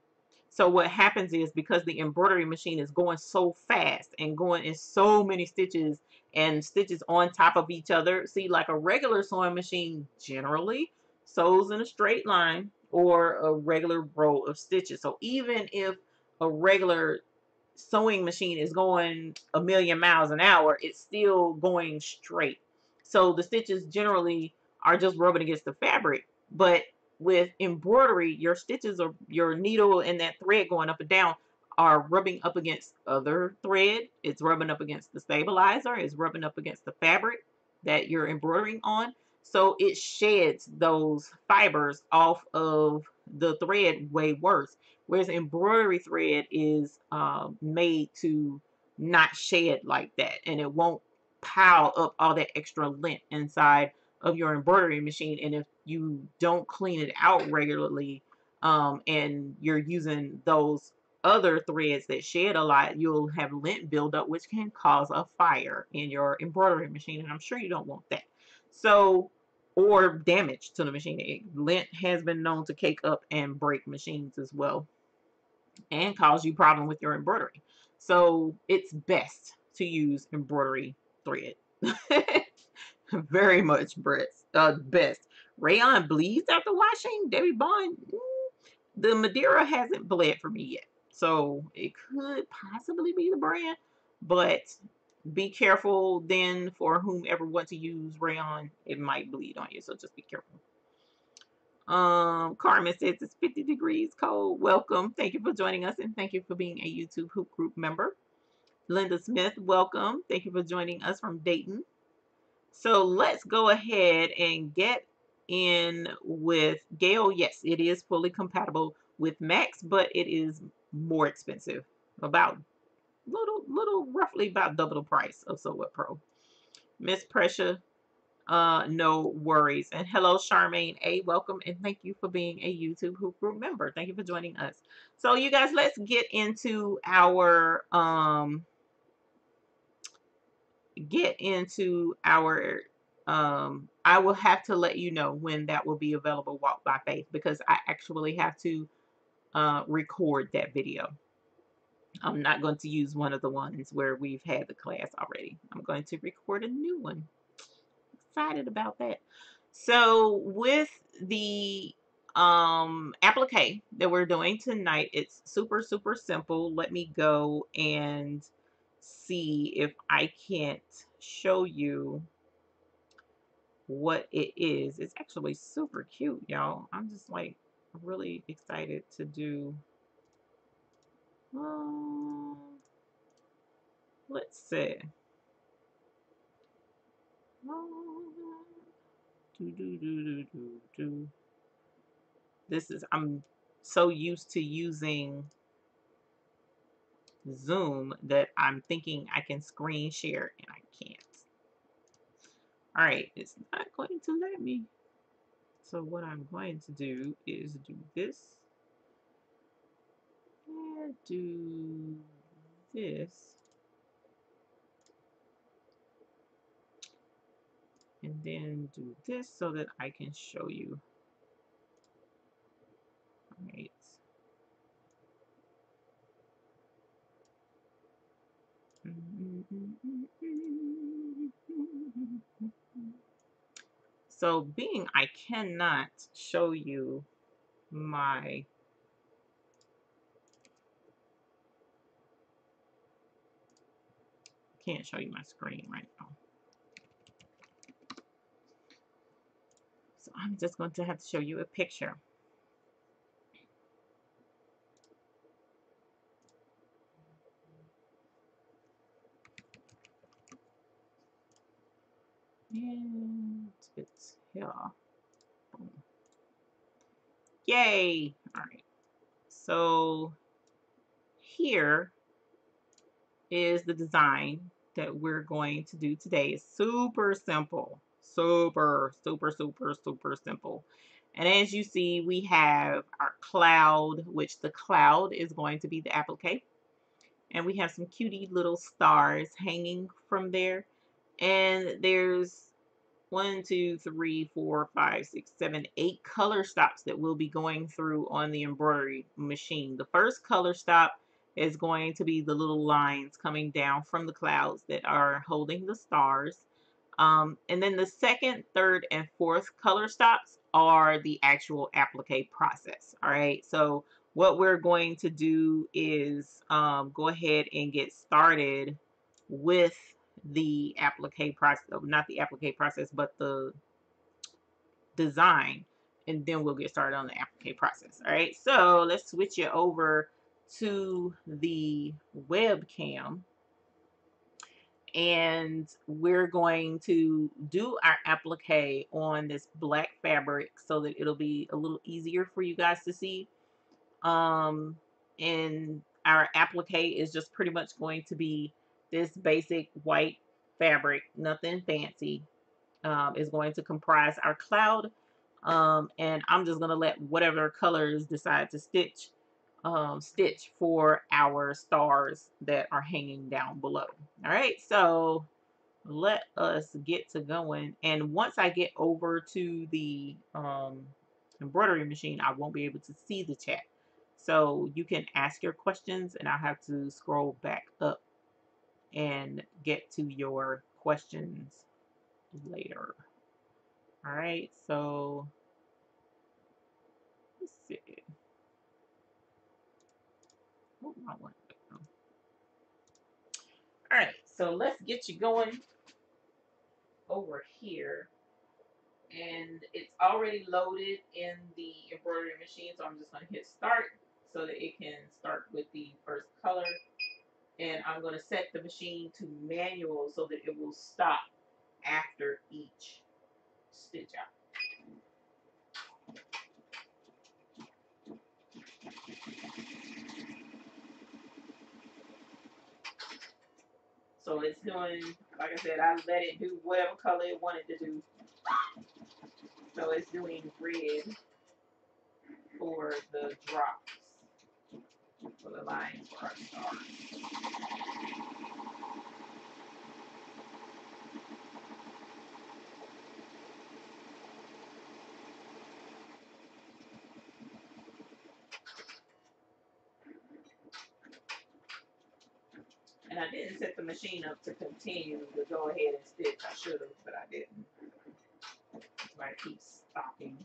so what happens is because the embroidery machine is going so fast and going in so many stitches and stitches on top of each other. See, like a regular sewing machine generally sews in a straight line or a regular row of stitches. So even if a regular sewing machine is going a million miles an hour, it's still going straight. So the stitches generally are just rubbing against the fabric. But with embroidery, your stitches or your needle and that thread going up and down are rubbing up against other thread. It's rubbing up against the stabilizer. It's rubbing up against the fabric that you're embroidering on. So it sheds those fibers off of the thread way worse. Whereas embroidery thread is uh, made to not shed like that. And it won't pile up all that extra lint inside of your embroidery machine. And if you don't clean it out regularly um, and you're using those other threads that shed a lot, you'll have lint buildup, which can cause a fire in your embroidery machine. And I'm sure you don't want that. So, or damage to the machine. Lint has been known to cake up and break machines as well and cause you problem with your embroidery. So it's best to use embroidery thread. Very much best. Uh, best. Rayon bleeds after washing. Debbie Bond. Mm, the Madeira hasn't bled for me yet. So it could possibly be the brand. But be careful then for whomever wants to use rayon. It might bleed on you. So just be careful. Um, Carmen says it's 50 degrees cold. Welcome. Thank you for joining us and thank you for being a YouTube Hoop Group member. Linda Smith, welcome. Thank you for joining us from Dayton. So let's go ahead and get in with Gale. Yes, it is fully compatible with Macs, but it is more expensive. About little, little, roughly about double the price of Sew What Pro. Miss Pressure, uh, no worries. And hello, Charmaine A. Welcome and thank you for being a YouTube Hoop Group member. Thank you for joining us. So you guys, let's get into our um get into our um I will have to let you know when that will be available Walk by Faith because I actually have to uh, record that video. I'm not going to use one of the ones where we've had the class already. I'm going to record a new one excited about that. So with the um applique that we're doing tonight, it's super, super simple. Let me go and see if I can't show you what it is. It's actually super cute, y'all. I'm just like really excited to do. Um, let's see. Do, do, do, do, do, This is, I'm so used to using Zoom that I'm thinking I can screen share and I can't. All right, it's not going to let me. So what I'm going to do is do this and do this. and then do this so that I can show you. All right. So being I cannot show you my can't show you my screen right now. So I'm just going to have to show you a picture. And it's here. Boom. Yay! Alright. So here is the design that we're going to do today. It's super simple super, super, super, super simple. And as you see, we have our cloud, which the cloud is going to be the applique. And we have some cutie little stars hanging from there. And there's one, two, three, four, five, six, seven, eight color stops that we'll be going through on the embroidery machine. The first color stop is going to be the little lines coming down from the clouds that are holding the stars. Um, and then the second, third, and fourth color stops are the actual applique process. All right. So what we're going to do is um, go ahead and get started with the applique process, not the applique process, but the design. And then we'll get started on the applique process. All right. So let's switch it over to the webcam and we're going to do our applique on this black fabric so that it'll be a little easier for you guys to see um and our applique is just pretty much going to be this basic white fabric nothing fancy um, is going to comprise our cloud um, and I'm just going to let whatever colors decide to stitch um, stitch for our stars that are hanging down below. All right, so let us get to going. And once I get over to the um, embroidery machine, I won't be able to see the chat. So you can ask your questions and I'll have to scroll back up and get to your questions later. All right, so let's see. I want All right, so let's get you going over here. And it's already loaded in the embroidery machine, so I'm just going to hit start so that it can start with the first color. And I'm going to set the machine to manual so that it will stop after each stitch out. So it's doing, like I said, I let it do whatever color it wanted to do. So it's doing red for the drops, for the lines for our. And I didn't set the machine up to continue to go ahead and stitch. I should have, but I didn't. That's why it keeps stopping.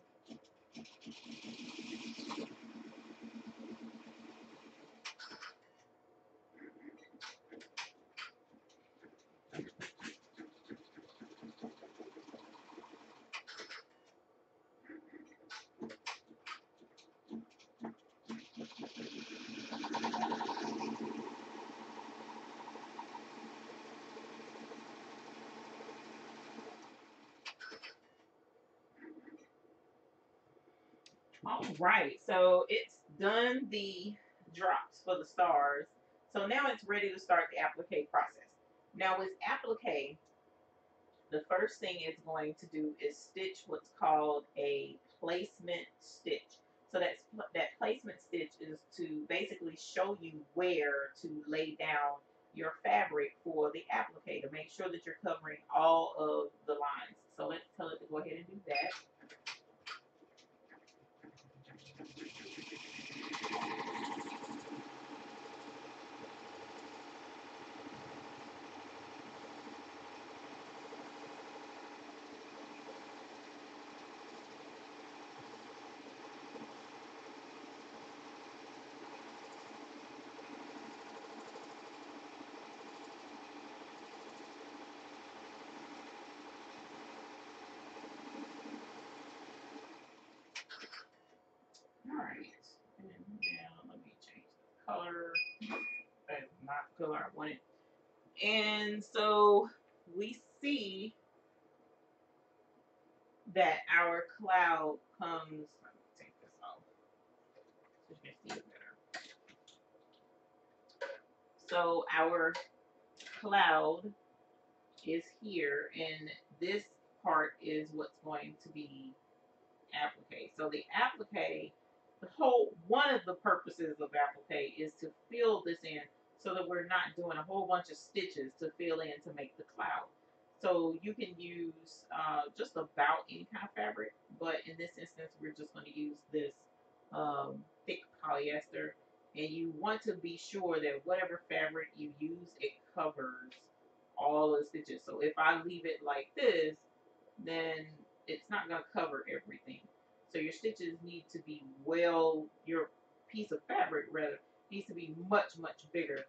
All right, so it's done the drops for the stars. So now it's ready to start the applique process. Now with applique, the first thing it's going to do is stitch what's called a placement stitch. So that's that placement stitch is to basically show you where to lay down your fabric for the applique to make sure that you're covering all of the lines. So let's tell it to go ahead and do that. All right, and now let me change the color. Not color I wanted. And so we see that our cloud comes. Let me take this off so you can see it better. So our cloud is here, and this part is what's going to be applique. So the applique the whole one of the purposes of applique is to fill this in so that we're not doing a whole bunch of stitches to fill in to make the cloud. So you can use uh, just about any kind of fabric, but in this instance, we're just going to use this um, thick polyester. And you want to be sure that whatever fabric you use, it covers all the stitches. So if I leave it like this, then it's not going to cover everything. So your stitches need to be well, your piece of fabric rather, needs to be much, much bigger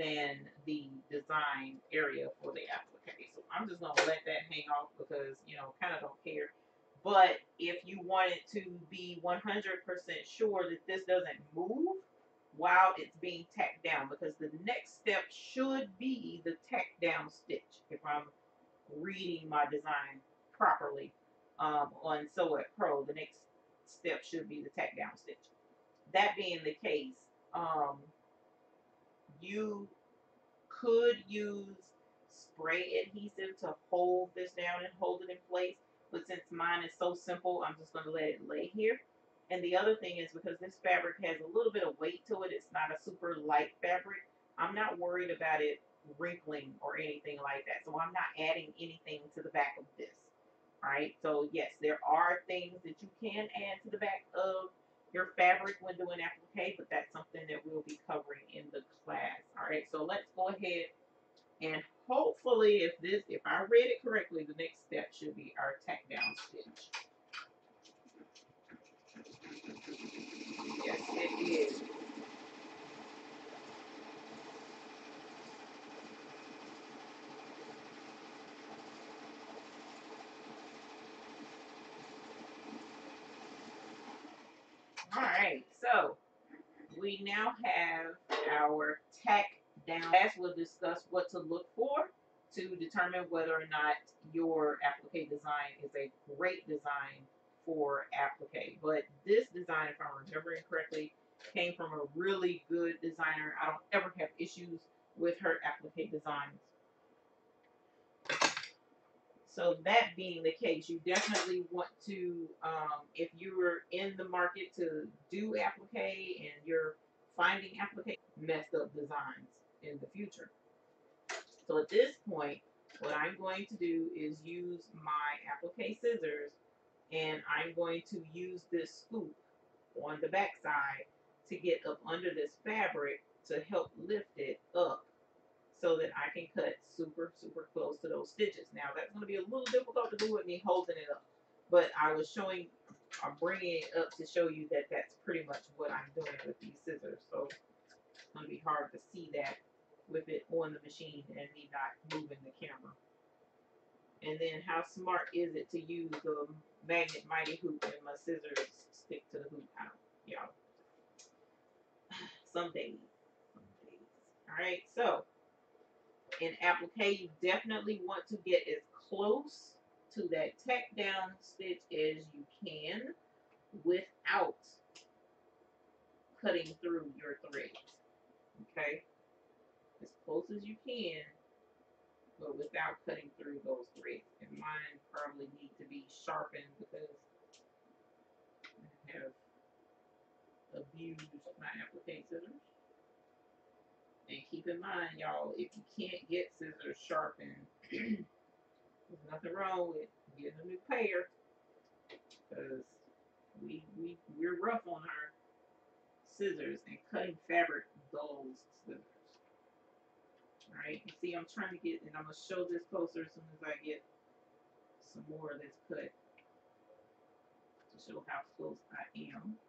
than the design area for the applique. So I'm just going to let that hang off because, you know, kind of don't care. But if you wanted to be 100% sure that this doesn't move while it's being tacked down, because the next step should be the tack down stitch, if I'm reading my design properly um, on Sew What Pro, the next step should be the tack down stitch. That being the case, um, you could use spray adhesive to hold this down and hold it in place. But since mine is so simple, I'm just going to let it lay here. And the other thing is because this fabric has a little bit of weight to it, it's not a super light fabric. I'm not worried about it wrinkling or anything like that. So I'm not adding anything to the back of this. Alright, so yes, there are things that you can add to the back of your fabric when doing applique, but that's something that we'll be covering in the class. Alright, so let's go ahead and hopefully if this, if I read it correctly, the next step should be our tack down stitch. Yes, it is. Alright, so we now have our tack down. As we'll discuss what to look for to determine whether or not your applique design is a great design for applique. But this design, if I'm remembering correctly, came from a really good designer. I don't ever have issues with her applique designs. So that being the case, you definitely want to, um, if you were in the market to do applique and you're finding applique messed up designs in the future. So at this point, what I'm going to do is use my applique scissors and I'm going to use this scoop on the back side to get up under this fabric to help lift it up so that I can cut super, super close to those stitches. Now, that's going to be a little difficult to do with me holding it up, but I was showing, I'm bringing it up to show you that that's pretty much what I'm doing with these scissors. So it's going to be hard to see that with it on the machine and me not moving the camera. And then how smart is it to use the magnet mighty hoop and my scissors stick to the hoop? I y'all. Some days. Days. Alright, so in applique, you definitely want to get as close to that tack down stitch as you can without cutting through your threads. Okay? as close as you can, but without cutting through those threads. And mine probably need to be sharpened because I have abused my applique scissors. And keep in mind, y'all, if you can't get scissors sharpened, there's nothing wrong with getting a new pair because we we we're rough on our scissors and cutting fabric dulls scissors. Alright, you see I'm trying to get, and I'm going to show this closer as soon as I get some more of this cut to show how close I am.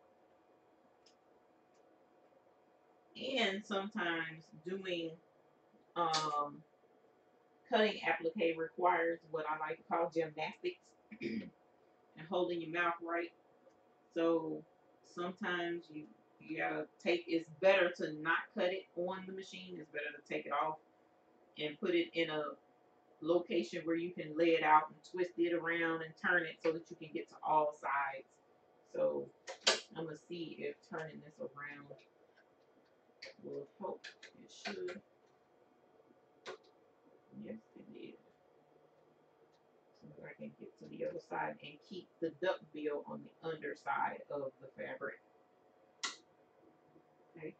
And sometimes doing um, cutting applique requires what I like to call gymnastics and holding your mouth right. So sometimes you you gotta take it's better to not cut it on the machine. It's better to take it off and put it in a location where you can lay it out and twist it around and turn it so that you can get to all sides. So I'm going to see if turning this around will help. It should. Yes, it did. So I can get to the other side and keep the duck bill on the underside of the fabric. Okay.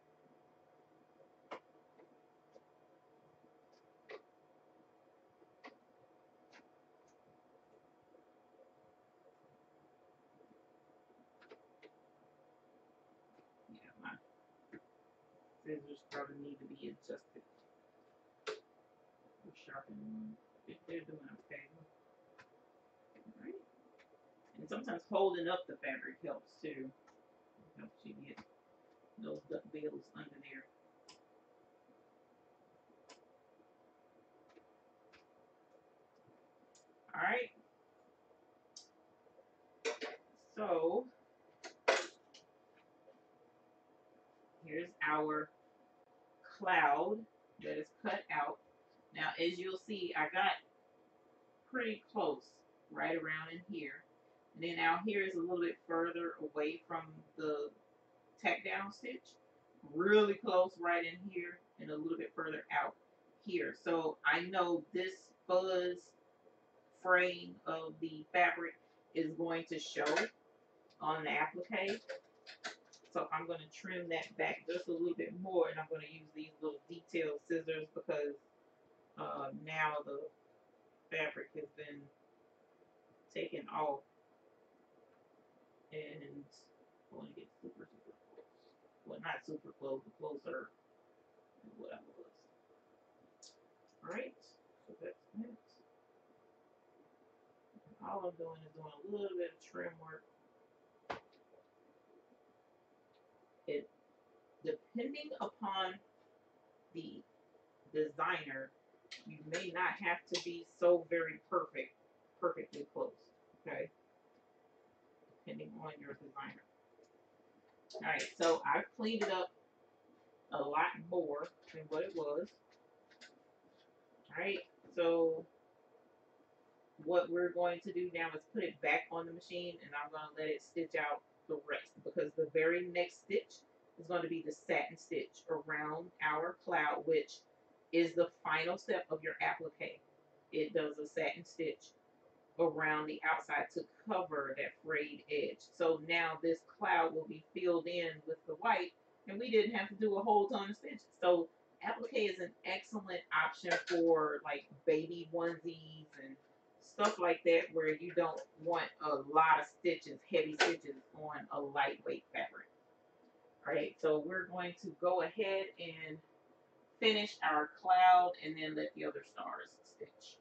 scissors probably need to be adjusted. We're sharpening if they're doing okay. Alright. And sometimes holding up the fabric helps too. helps you get those duck bills under there. Alright. So here's our cloud that is cut out. Now, as you'll see, I got pretty close right around in here. And then out here is a little bit further away from the tack down stitch. Really close right in here and a little bit further out here. So I know this fuzz frame of the fabric is going to show on the applique. So I'm going to trim that back just a little bit more and I'm going to use these little detailed scissors because uh, now the fabric has been taken off and I want to get super super close. Well not super close, but closer than what I was. Alright, so that's that. All I'm doing is doing a little bit of trim work it depending upon the designer, you may not have to be so very perfect, perfectly close. Okay. Depending on your designer. Alright, so I've cleaned it up a lot more than what it was. Alright, so what we're going to do now is put it back on the machine and I'm going to let it stitch out the rest because the very next stitch is going to be the satin stitch around our cloud which is the final step of your applique. It does a satin stitch around the outside to cover that frayed edge. So now this cloud will be filled in with the white and we didn't have to do a whole ton of stitches. So applique is an excellent option for like baby onesies and stuff like that where you don't want a lot of stitches, heavy stitches on a lightweight fabric. Alright, so we're going to go ahead and finish our cloud and then let the other stars stitch.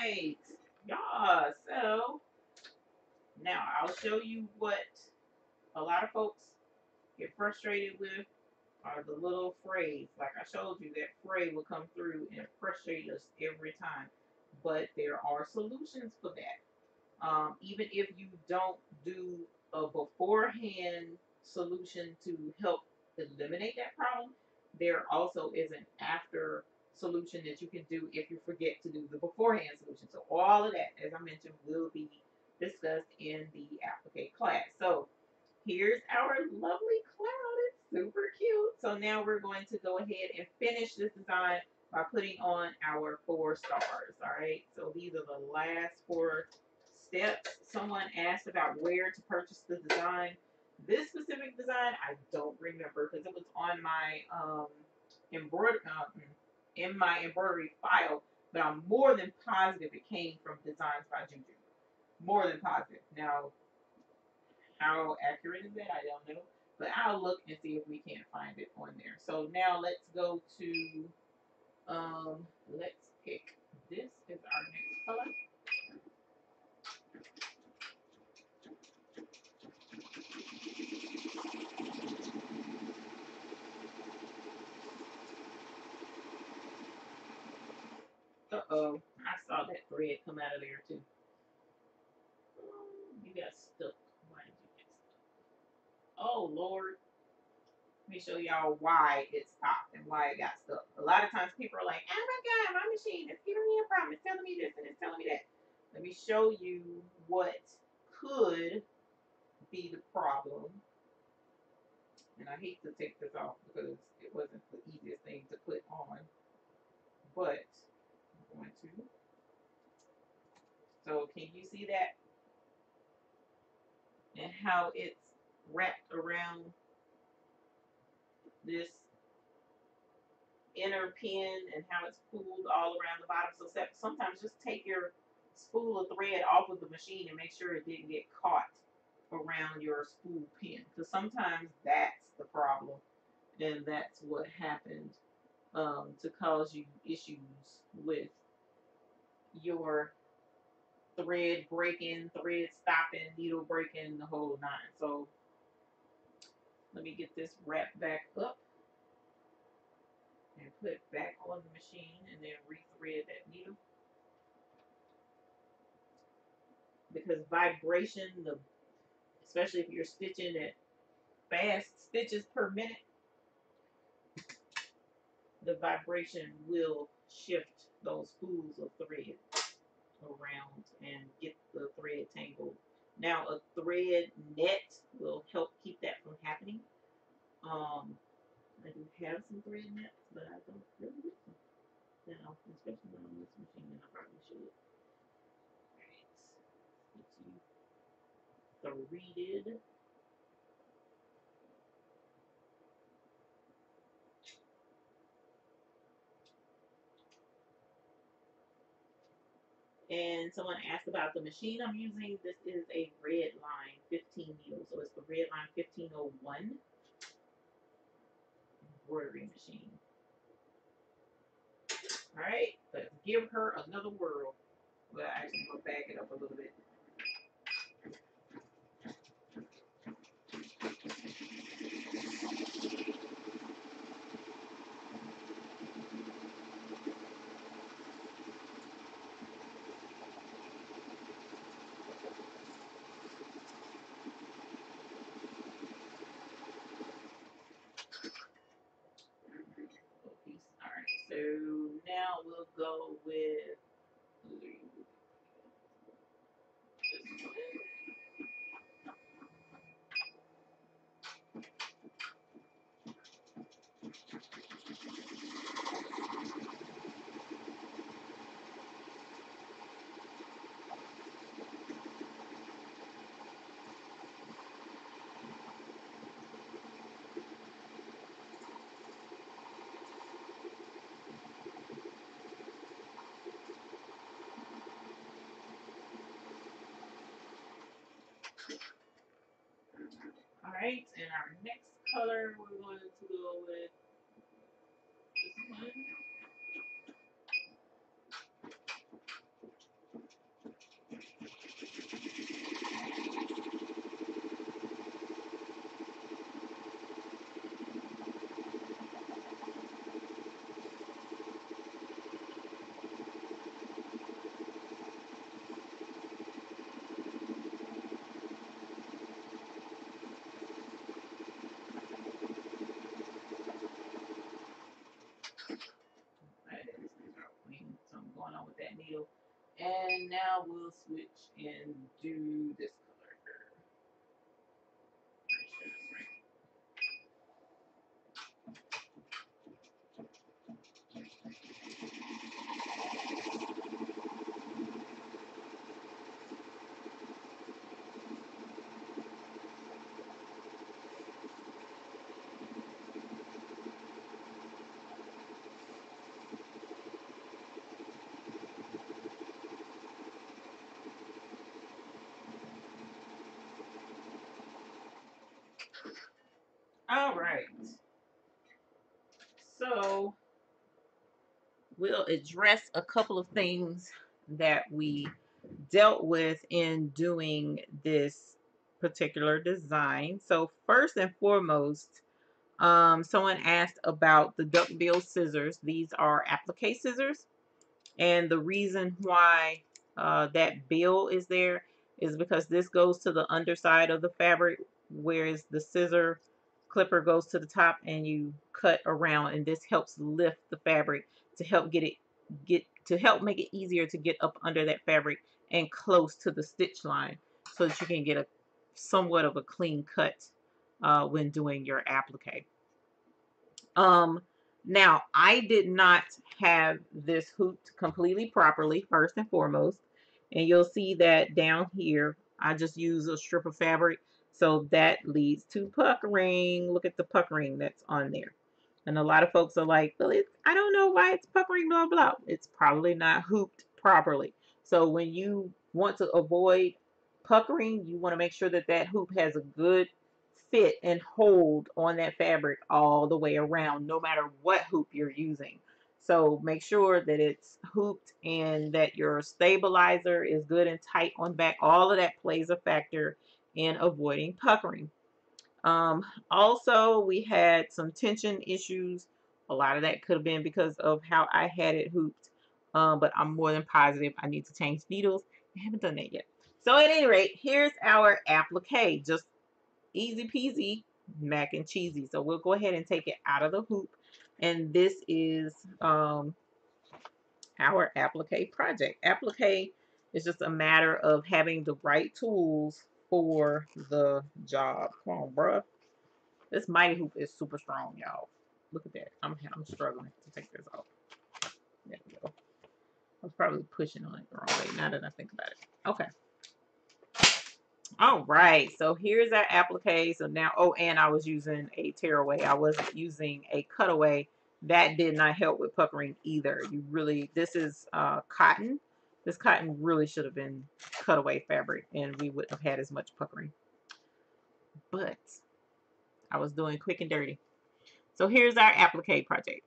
Right. Yeah, so now I'll show you what a lot of folks get frustrated with are the little frays. Like I showed you, that fray will come through and frustrate us every time. But there are solutions for that. Um, even if you don't do a beforehand solution to help eliminate that problem, there also is an after solution that you can do if you forget to do the beforehand solution. So all of that, as I mentioned, will be discussed in the applique class. So here's our lovely cloud. It's super cute. So now we're going to go ahead and finish this design by putting on our four stars. All right. So these are the last four steps. Someone asked about where to purchase the design. This specific design, I don't remember because it was on my um, embroidery, um, in my embroidery file, but I'm more than positive it came from Designs by Juju. More than positive. Now, how accurate is that? I don't know. But I'll look and see if we can't find it on there. So now let's go to, um, let's pick this as our next color. Uh-oh, I saw that thread come out of there too. You got stuck. Why did you get stuck? Oh, Lord. Let me show y'all why it stopped and why it got stuck. A lot of times people are like, oh my God, my machine is giving me a problem. It's telling me this and it's telling me that. Let me show you what could be the problem. And I hate to take this off because it wasn't the easiest thing to put on. But going to. So can you see that? And how it's wrapped around this inner pin and how it's pulled all around the bottom. So sometimes just take your spool of thread off of the machine and make sure it didn't get caught around your spool pin because sometimes that's the problem and that's what happened um, to cause you issues with your thread breaking, thread stopping, needle breaking, the whole nine. So let me get this wrapped back up and put it back on the machine and then rethread that needle. Because vibration, the especially if you're stitching at fast stitches per minute, the vibration will shift those spools of thread around and get the thread tangled. Now a thread net will help keep that from happening. Um, I do have some thread nets, but I don't really use them now, especially on this machine, and I probably should. Alright, get you threaded. And someone asked about the machine I'm using. This is a Redline 15 needle. So it's the Redline 1501 embroidery machine. All right, let's give her another whirl. Well, actually, we'll back it up a little bit. So now we'll go with All right, and our next color we're going to go with this one. So I'm going on with that needle. And now we'll switch and do this color. All right. So we'll address a couple of things that we dealt with in doing this particular design. So first and foremost, um, someone asked about the duckbill scissors. These are applique scissors. And the reason why uh, that bill is there is because this goes to the underside of the fabric, whereas the scissor clipper goes to the top and you cut around and this helps lift the fabric to help get it get to help make it easier to get up under that fabric and close to the stitch line so that you can get a somewhat of a clean cut uh, when doing your applique. Um, now, I did not have this hooped completely properly, first and foremost. And you'll see that down here, I just use a strip of fabric. So that leads to puckering. Look at the puckering that's on there. And a lot of folks are like, well, I don't know why it's puckering, blah, blah. It's probably not hooped properly. So when you want to avoid puckering, you want to make sure that that hoop has a good fit and hold on that fabric all the way around, no matter what hoop you're using. So make sure that it's hooped and that your stabilizer is good and tight on back. All of that plays a factor in avoiding puckering. Um, also, we had some tension issues. A lot of that could have been because of how I had it hooped. Um, but I'm more than positive I need to change needles. I haven't done that yet. So at any rate, here's our applique. Just easy peasy mac and cheesy. So we'll go ahead and take it out of the hoop. And this is um, our applique project. Applique is just a matter of having the right tools for the job. Come on, bruh. This mighty hoop is super strong, y'all. Look at that. I'm, I'm struggling to take this off. There we go. I was probably pushing on it the wrong way now that I think about it. Okay. All right, so here's our applique. So now, oh, and I was using a tearaway. I wasn't using a cutaway. That did not help with puckering either. You really, this is uh, cotton. This cotton really should have been cutaway fabric, and we wouldn't have had as much puckering. But I was doing quick and dirty. So here's our applique project.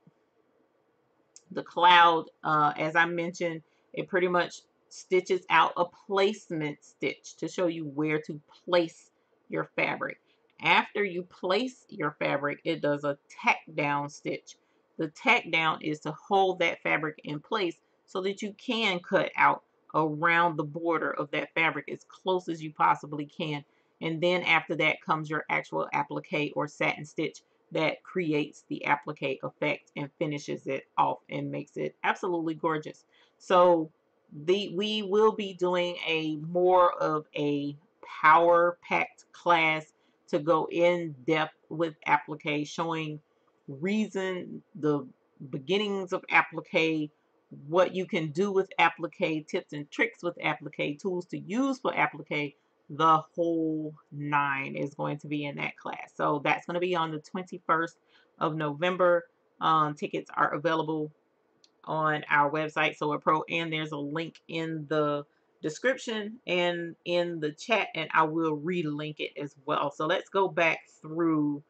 The cloud, uh, as I mentioned, it pretty much stitches out a placement stitch to show you where to place your fabric. After you place your fabric, it does a tack down stitch. The tack down is to hold that fabric in place so that you can cut out around the border of that fabric as close as you possibly can. And then after that comes your actual applique or satin stitch that creates the applique effect and finishes it off and makes it absolutely gorgeous. So the we will be doing a more of a power packed class to go in depth with applique showing reason the beginnings of applique what you can do with applique tips and tricks with applique tools to use for applique the whole nine is going to be in that class so that's going to be on the 21st of November um, tickets are available on our website, It Pro, and there's a link in the description and in the chat, and I will relink it as well. So let's go back through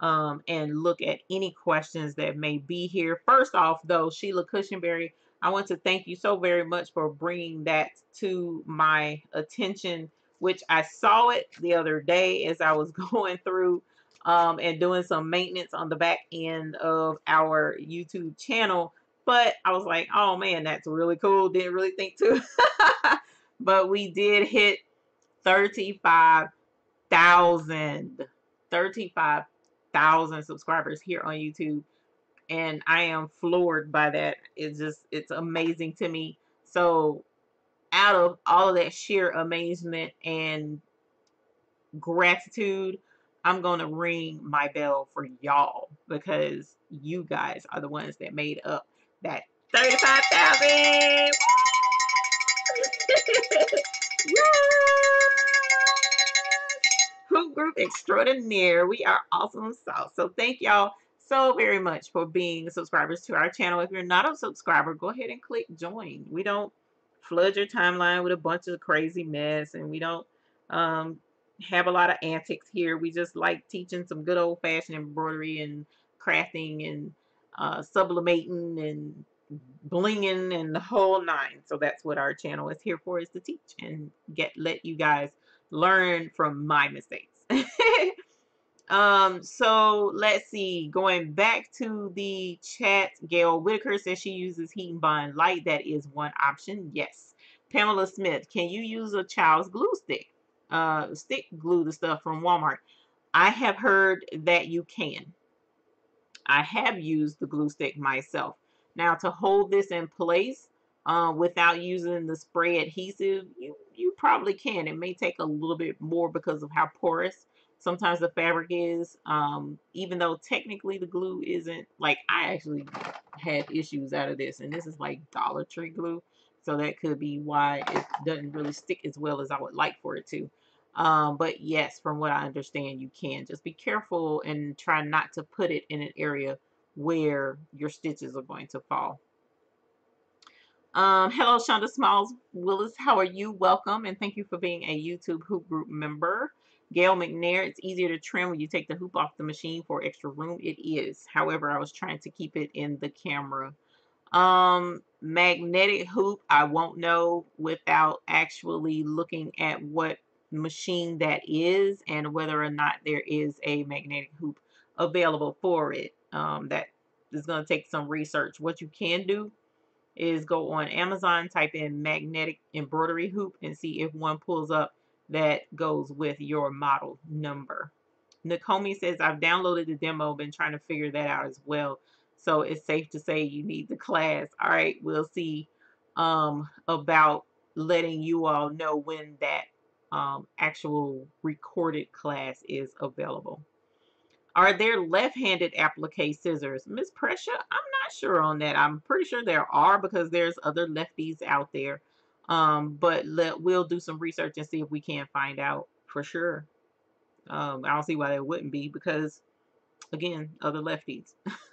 um, and look at any questions that may be here. First off, though, Sheila Cushenberry, I want to thank you so very much for bringing that to my attention, which I saw it the other day as I was going through um, and doing some maintenance on the back end of our YouTube channel. But I was like, oh man, that's really cool. Didn't really think to. but we did hit 35,000. 35,000 subscribers here on YouTube. And I am floored by that. It's just, it's amazing to me. So out of all of that sheer amazement and gratitude, I'm going to ring my bell for y'all because you guys are the ones that made up that 35,000. Hoop Group Extraordinaire. We are awesome sauce. So thank y'all so very much for being subscribers to our channel. If you're not a subscriber, go ahead and click join. We don't flood your timeline with a bunch of crazy mess and we don't um, have a lot of antics here. We just like teaching some good old fashioned embroidery and crafting and uh, sublimating and blinging and the whole nine. So that's what our channel is here for is to teach and get let you guys learn from my mistakes. um, so let's see. Going back to the chat, Gail Whitaker says she uses HeatnBond Light. That is one option. Yes. Pamela Smith, can you use a child's glue stick? Uh, stick glue the stuff from Walmart. I have heard that you can. I have used the glue stick myself. Now to hold this in place uh, without using the spray adhesive, you, you probably can. It may take a little bit more because of how porous sometimes the fabric is. Um, even though technically the glue isn't, like I actually had issues out of this and this is like Dollar Tree glue. So that could be why it doesn't really stick as well as I would like for it to. Um, but yes, from what I understand, you can. Just be careful and try not to put it in an area where your stitches are going to fall. Um, hello, Shonda Smiles Willis. How are you? Welcome, and thank you for being a YouTube Hoop Group member. Gail McNair, it's easier to trim when you take the hoop off the machine for extra room. It is. However, I was trying to keep it in the camera. Um, magnetic hoop, I won't know without actually looking at what machine that is and whether or not there is a magnetic hoop available for it. Um, that is going to take some research. What you can do is go on Amazon, type in magnetic embroidery hoop and see if one pulls up that goes with your model number. Nakomi says, I've downloaded the demo, been trying to figure that out as well. So it's safe to say you need the class. All right, we'll see um, about letting you all know when that um, actual recorded class is available. Are there left-handed applique scissors? Miss Pressure, I'm not sure on that. I'm pretty sure there are because there's other lefties out there. Um, but let, we'll do some research and see if we can find out for sure. Um, I don't see why there wouldn't be because, again, other lefties.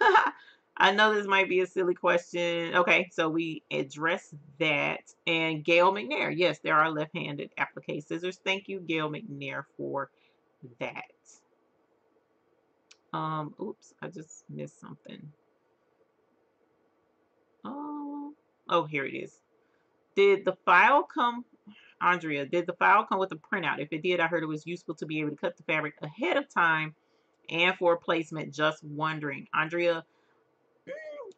I know this might be a silly question. Okay, so we address that. And Gail McNair, yes, there are left-handed applique scissors. Thank you, Gail McNair, for that. Um, oops, I just missed something. Oh, oh, here it is. Did the file come, Andrea, did the file come with a printout? If it did, I heard it was useful to be able to cut the fabric ahead of time and for placement. Just wondering. Andrea,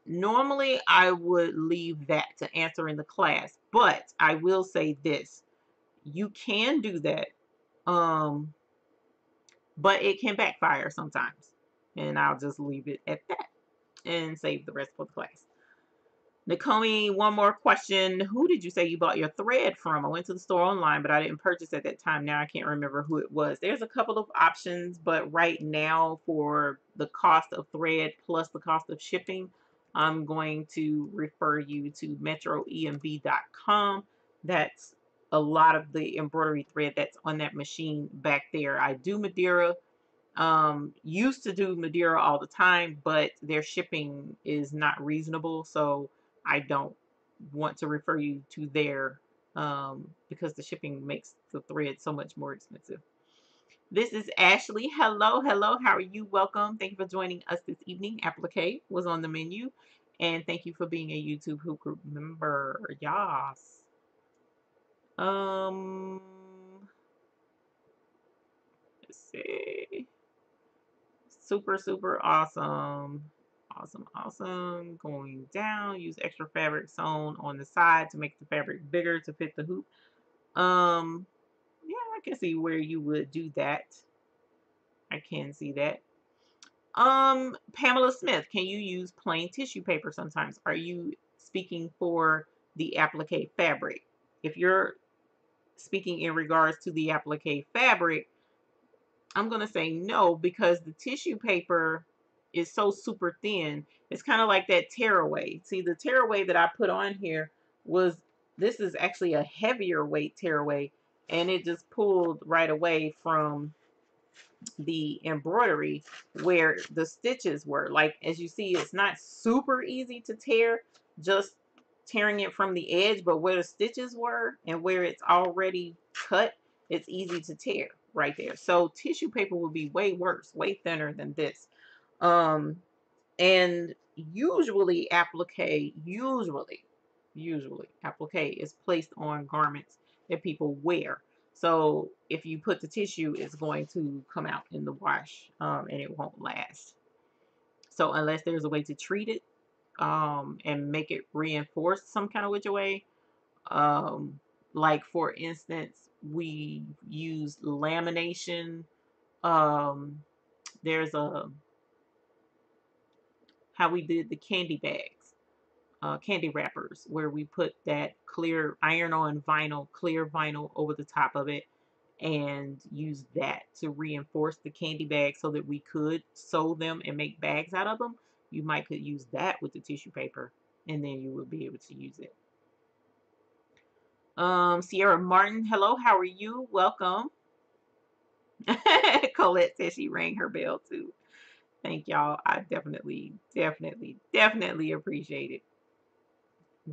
normally I would leave that to answer in the class, but I will say this. You can do that, um, but it can backfire sometimes. And I'll just leave it at that and save the rest for the class. Nakomi, one more question. Who did you say you bought your thread from? I went to the store online, but I didn't purchase at that time. Now I can't remember who it was. There's a couple of options, but right now for the cost of thread plus the cost of shipping, I'm going to refer you to metroemb.com. That's a lot of the embroidery thread that's on that machine back there. I do Madeira. Um, used to do Madeira all the time, but their shipping is not reasonable, so I don't want to refer you to there um, because the shipping makes the thread so much more expensive. This is Ashley. Hello, hello. How are you? Welcome. Thank you for joining us this evening. Applique was on the menu. And thank you for being a YouTube Hoop Group member. Yas. Um, let's see. Super, super awesome. Awesome, awesome. Going down. Use extra fabric sewn on the side to make the fabric bigger to fit the hoop. Um, yeah, I can see where you would do that. I can see that. Um, Pamela Smith, can you use plain tissue paper sometimes? Are you speaking for the applique fabric? If you're speaking in regards to the applique fabric, I'm going to say no because the tissue paper is so super thin. It's kind of like that tearaway. See, the tearaway that I put on here was, this is actually a heavier weight tearaway and it just pulled right away from the embroidery where the stitches were like as you see it's not super easy to tear just tearing it from the edge but where the stitches were and where it's already cut it's easy to tear right there so tissue paper would be way worse way thinner than this um and usually applique, usually, usually applique is placed on garments that people wear. So if you put the tissue, it's going to come out in the wash um, and it won't last. So unless there's a way to treat it um, and make it reinforced some kind of which way, um, like for instance, we use lamination. Um, there's a how we did the candy bags, uh, candy wrappers, where we put that clear iron-on vinyl, clear vinyl over the top of it and use that to reinforce the candy bag so that we could sew them and make bags out of them. You might could use that with the tissue paper and then you would be able to use it. Um, Sierra Martin, hello, how are you? Welcome. Colette says she rang her bell too. Thank y'all. I definitely, definitely, definitely appreciate it.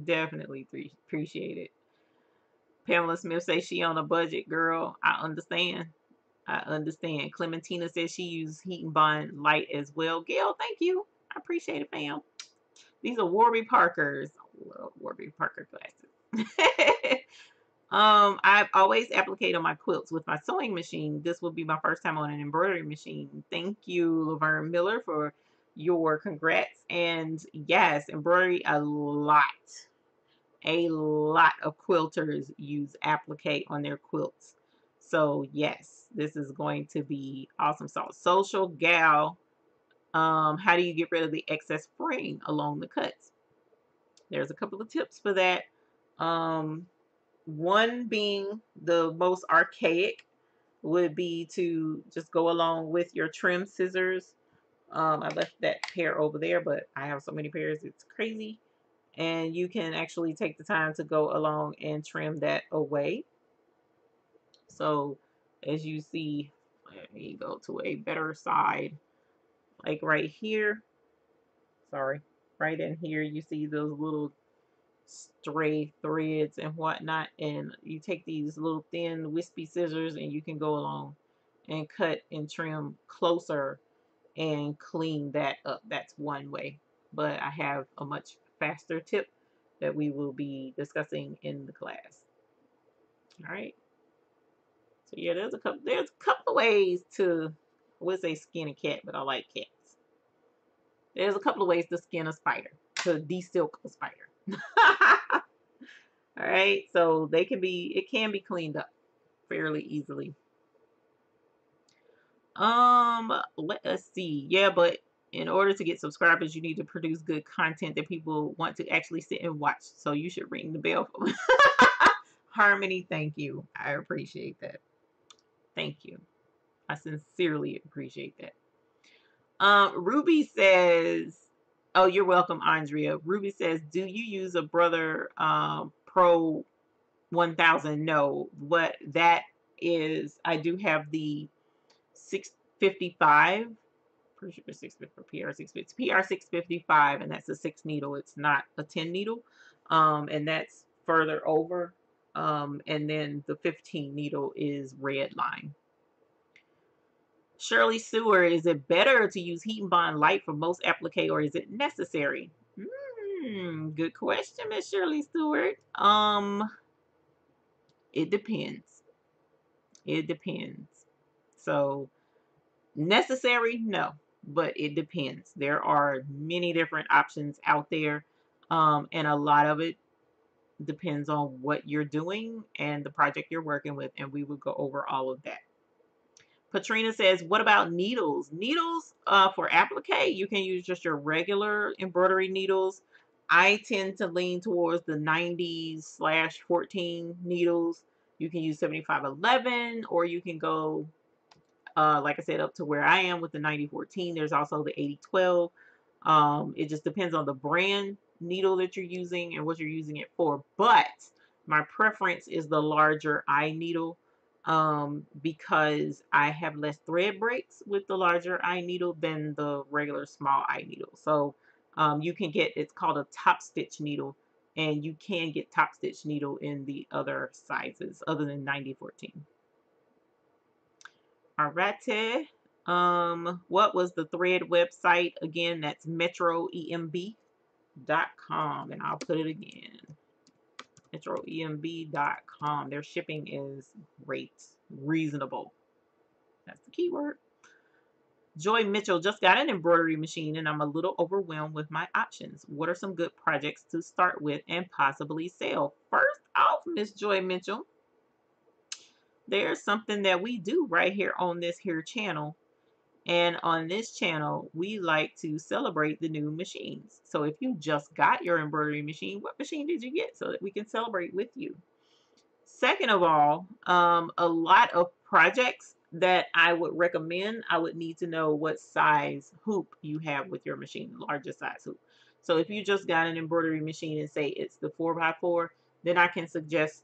Definitely appreciate it. Pamela Smith says she on a budget, girl. I understand. I understand. Clementina says she used HeatnBond Light as well. Gail, thank you. I appreciate it, fam. These are Warby Parkers. I love Warby Parker glasses. um, I've always applied on my quilts with my sewing machine. This will be my first time on an embroidery machine. Thank you, Laverne Miller, for your congrats. And yes, embroidery a lot a lot of quilters use applique on their quilts. So yes, this is going to be awesome. So social gal, um, how do you get rid of the excess fraying along the cuts? There's a couple of tips for that. Um, one being the most archaic would be to just go along with your trim scissors. Um, I left that pair over there, but I have so many pairs, it's crazy and you can actually take the time to go along and trim that away. So as you see, let me go to a better side, like right here, sorry, right in here, you see those little stray threads and whatnot, and you take these little thin wispy scissors and you can go along and cut and trim closer and clean that up. That's one way, but I have a much faster tip that we will be discussing in the class. All right. So yeah, there's a couple there's a couple ways to I would say skin a cat, but I like cats. There's a couple of ways to skin a spider, to de-silk a spider. All right, so they can be it can be cleaned up fairly easily. Um, let us see. Yeah, but in order to get subscribers, you need to produce good content that people want to actually sit and watch. So you should ring the bell. Harmony, thank you. I appreciate that. Thank you. I sincerely appreciate that. Um, Ruby says, oh, you're welcome, Andrea. Ruby says, do you use a Brother um, Pro 1000? No. What that is, I do have the 655 pretty sure it's 650 for PR 650. It's PR 655 and that's a six needle. It's not a 10 needle. Um, and that's further over. Um, and then the 15 needle is Redline. Shirley Stewart, is it better to use HeatnBond Light for most applique or is it necessary? Hmm, good question, Miss Shirley Stewart. Um, it depends. It depends. So, necessary? No but it depends. There are many different options out there, um, and a lot of it depends on what you're doing and the project you're working with, and we will go over all of that. Patrina says, what about needles? Needles uh, for applique, you can use just your regular embroidery needles. I tend to lean towards the 90s slash 14 needles. You can use 7511 or you can go uh, like I said, up to where I am with the 9014. There's also the 8012. Um, it just depends on the brand needle that you're using and what you're using it for. But my preference is the larger eye needle um, because I have less thread breaks with the larger eye needle than the regular small eye needle. So um, you can get, it's called a top stitch needle and you can get top stitch needle in the other sizes other than 9014. Arete. Um, what was the thread website? Again, that's metroemb.com. And I'll put it again. Metroemb.com. Their shipping is great, reasonable. That's the keyword. Joy Mitchell just got an embroidery machine and I'm a little overwhelmed with my options. What are some good projects to start with and possibly sell? First off, Miss Joy Mitchell, there's something that we do right here on this here channel. And on this channel, we like to celebrate the new machines. So if you just got your embroidery machine, what machine did you get so that we can celebrate with you? Second of all, um, a lot of projects that I would recommend, I would need to know what size hoop you have with your machine, largest size hoop. So if you just got an embroidery machine and say it's the 4x4, then I can suggest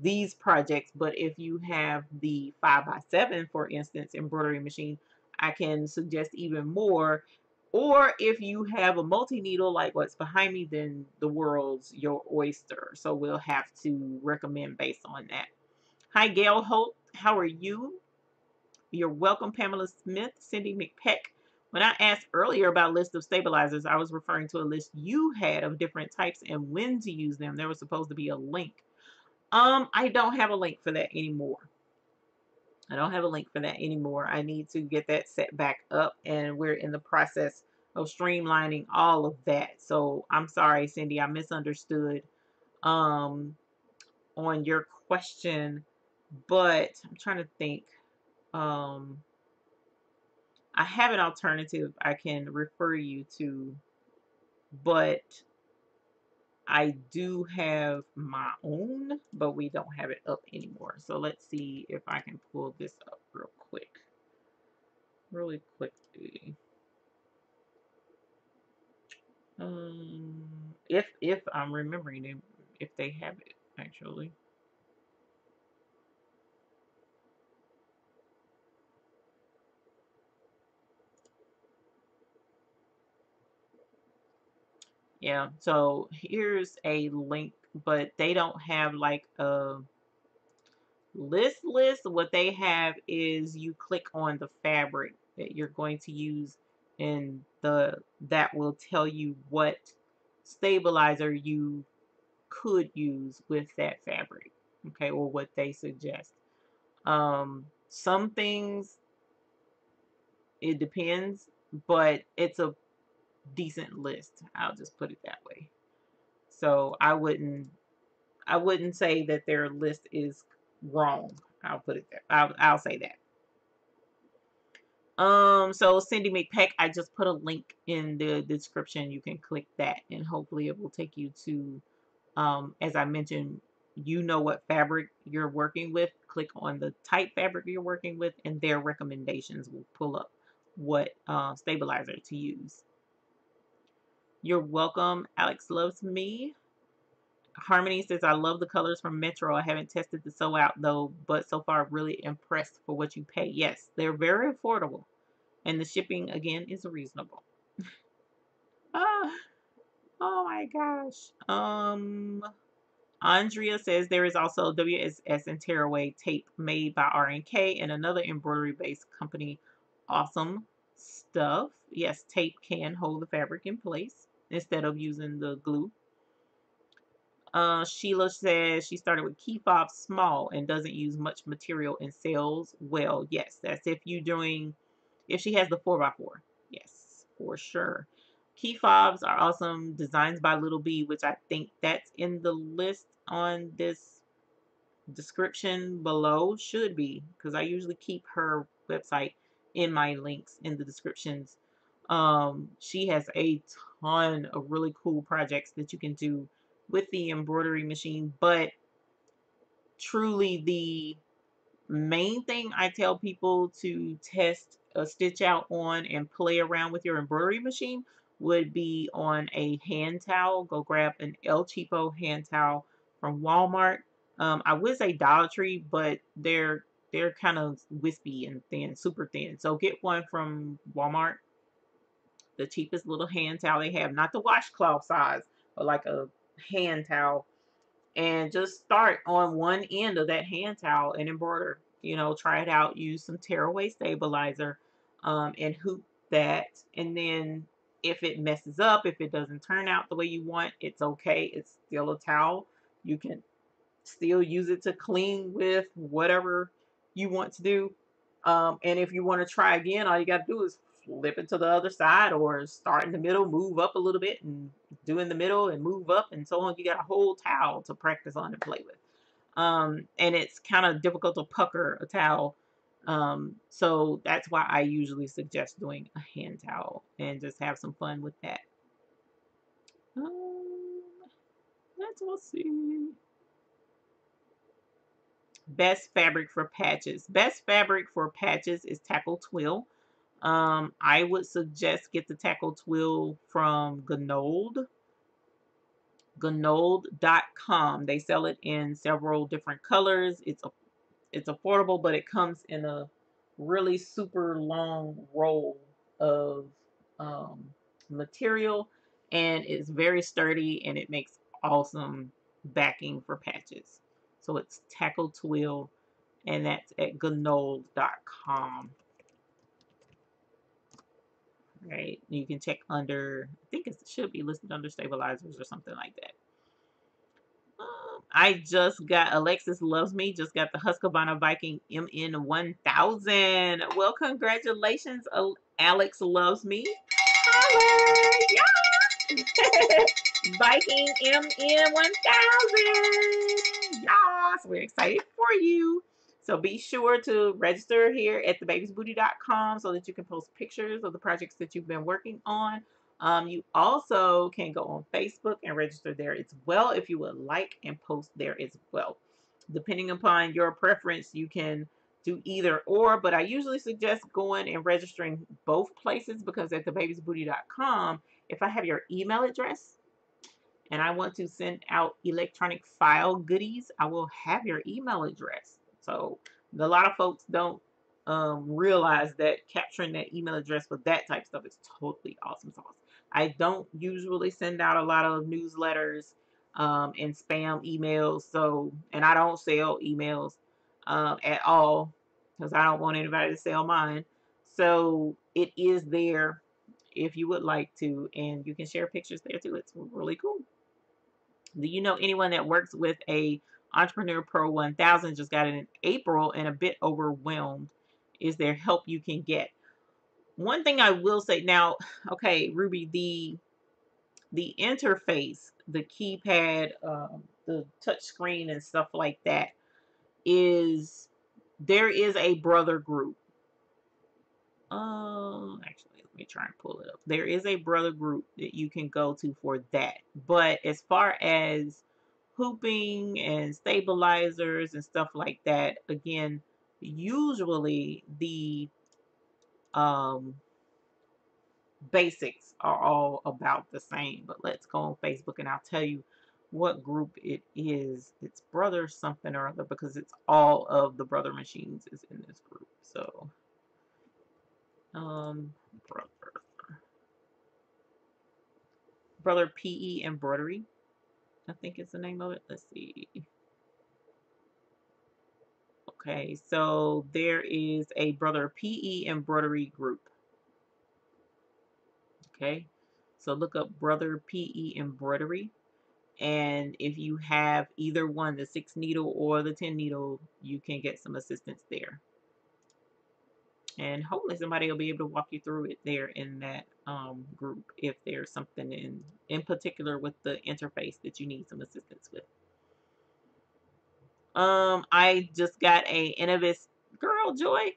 these projects. But if you have the 5x7, for instance, embroidery machine, I can suggest even more. Or if you have a multi-needle like what's behind me, then the world's your oyster. So we'll have to recommend based on that. Hi, Gail Holt. How are you? You're welcome, Pamela Smith, Cindy McPeck. When I asked earlier about a list of stabilizers, I was referring to a list you had of different types and when to use them. There was supposed to be a link. Um, I don't have a link for that anymore. I don't have a link for that anymore. I need to get that set back up and we're in the process of streamlining all of that. So I'm sorry, Cindy, I misunderstood um, on your question, but I'm trying to think. Um, I have an alternative I can refer you to, but I do have my own, but we don't have it up anymore. So let's see if I can pull this up real quick. Really quickly. Um, if if I'm remembering them, if they have it actually. Yeah, so here's a link, but they don't have like a list list. What they have is you click on the fabric that you're going to use and the that will tell you what stabilizer you could use with that fabric okay or what they suggest um some things it depends but it's a decent list. I'll just put it that way. So I wouldn't I wouldn't say that their list is wrong. I'll put it there. I'll, I'll say that. Um, so Cindy McPeck, I just put a link in the description. You can click that and hopefully it will take you to, um, as I mentioned, you know what fabric you're working with. Click on the type fabric you're working with and their recommendations will pull up what uh, stabilizer to use. You're welcome. Alex loves me. Harmony says, I love the colors from Metro. I haven't tested the sew out though, but so far really impressed for what you pay. Yes, they're very affordable. And the shipping, again, is reasonable. ah, oh my gosh. Um, Andrea says there is also WSS and Tearaway tape made by R&K and another embroidery-based company. Awesome stuff. Yes, tape can hold the fabric in place instead of using the glue. Uh, Sheila says she started with key fob small and doesn't use much material and sells well. Yes, that's if you're doing, if she has the 4x4. Yes, for sure. Key fobs are awesome. Designs by Little B, which I think that's in the list on this description below. Should be, because I usually keep her website in my links in the descriptions um, she has a ton of really cool projects that you can do with the embroidery machine, but truly the main thing I tell people to test a stitch out on and play around with your embroidery machine would be on a hand towel. Go grab an El Cheapo hand towel from Walmart. Um, I would say Dollar Tree, but they're they're kind of wispy and thin, super thin. So get one from Walmart the cheapest little hand towel they have, not the washcloth size, but like a hand towel. And just start on one end of that hand towel and embroider. You know, try it out. Use some tearaway stabilizer. um, and hoop that. And then if it messes up, if it doesn't turn out the way you want, it's okay. It's still a towel. You can still use it to clean with whatever you want to do. Um, and if you want to try again, all you got to do is flip it to the other side or start in the middle, move up a little bit and do in the middle and move up and so on. You got a whole towel to practice on and play with. Um, and it's kind of difficult to pucker a towel. Um, so that's why I usually suggest doing a hand towel and just have some fun with that. Um, let's all see. Best fabric for patches. Best fabric for patches is tackle twill. Um, I would suggest get the tackle twill from Gunold. Gunold.com. They sell it in several different colors. It's a it's affordable, but it comes in a really super long roll of um, material and it's very sturdy and it makes awesome backing for patches. So it's Tackle Twill and that's at gunold.com. Right, you can check under, I think it should be listed under stabilizers or something like that. Um, I just got, Alexis Loves Me, just got the Husqvarna Viking MN1000. Well, congratulations, Alex Loves Me. Viking MN1000. Yes, we're excited for you. So be sure to register here at thebabysbooty.com so that you can post pictures of the projects that you've been working on. Um, you also can go on Facebook and register there as well if you would like and post there as well. Depending upon your preference, you can do either or, but I usually suggest going and registering both places because at thebabysbooty.com, if I have your email address, and I want to send out electronic file goodies, I will have your email address. So a lot of folks don't um, realize that capturing that email address for that type of stuff is totally awesome sauce. I don't usually send out a lot of newsletters um, and spam emails. So, and I don't sell emails um, at all because I don't want anybody to sell mine. So it is there if you would like to, and you can share pictures there too. It's really cool. Do you know anyone that works with a Entrepreneur Pro 1000? Just got it in April and a bit overwhelmed. Is there help you can get? One thing I will say now, okay, Ruby, the the interface, the keypad, um, the touch screen and stuff like that is there is a brother group. Um, actually, let me try and pull it up. There is a brother group that you can go to for that. But as far as hooping and stabilizers and stuff like that, again, usually the um, basics are all about the same. But let's go on Facebook and I'll tell you what group it is. It's brother something or other because it's all of the brother machines is in this group. So um, brother. Brother PE Embroidery. I think is the name of it. Let's see. Okay, so there is a Brother PE Embroidery group. Okay, so look up Brother PE Embroidery. And if you have either one, the 6 needle or the 10 needle, you can get some assistance there and hopefully somebody will be able to walk you through it there in that um, group if there's something in in particular with the interface that you need some assistance with. Um, I just got a Innovis girl joy.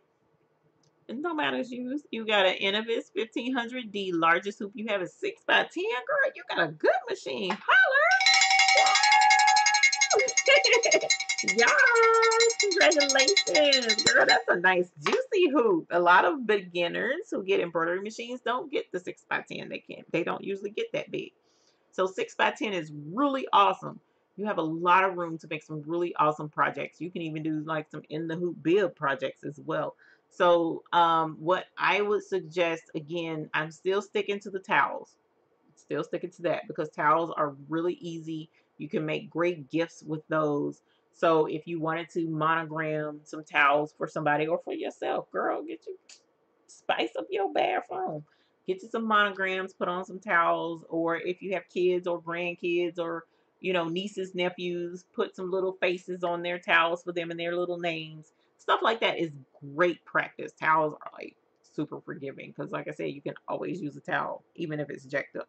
No matter shoes. You got an Innovis 1500D largest hoop. You have a 6 by 10 girl. You got a good machine. Holler! Y'all, congratulations. Girl, that's a nice juicy hoop. A lot of beginners who get embroidery machines don't get the 6x10. They can't. They don't usually get that big. So 6x10 is really awesome. You have a lot of room to make some really awesome projects. You can even do like some in the hoop build projects as well. So um, what I would suggest, again, I'm still sticking to the towels. Still sticking to that because towels are really easy. You can make great gifts with those. So if you wanted to monogram some towels for somebody or for yourself, girl, get you spice up your bathroom. Get you some monograms, put on some towels, or if you have kids or grandkids or you know nieces, nephews, put some little faces on their towels for them and their little names. Stuff like that is great practice. Towels are like super forgiving because, like I said, you can always use a towel even if it's jacked up.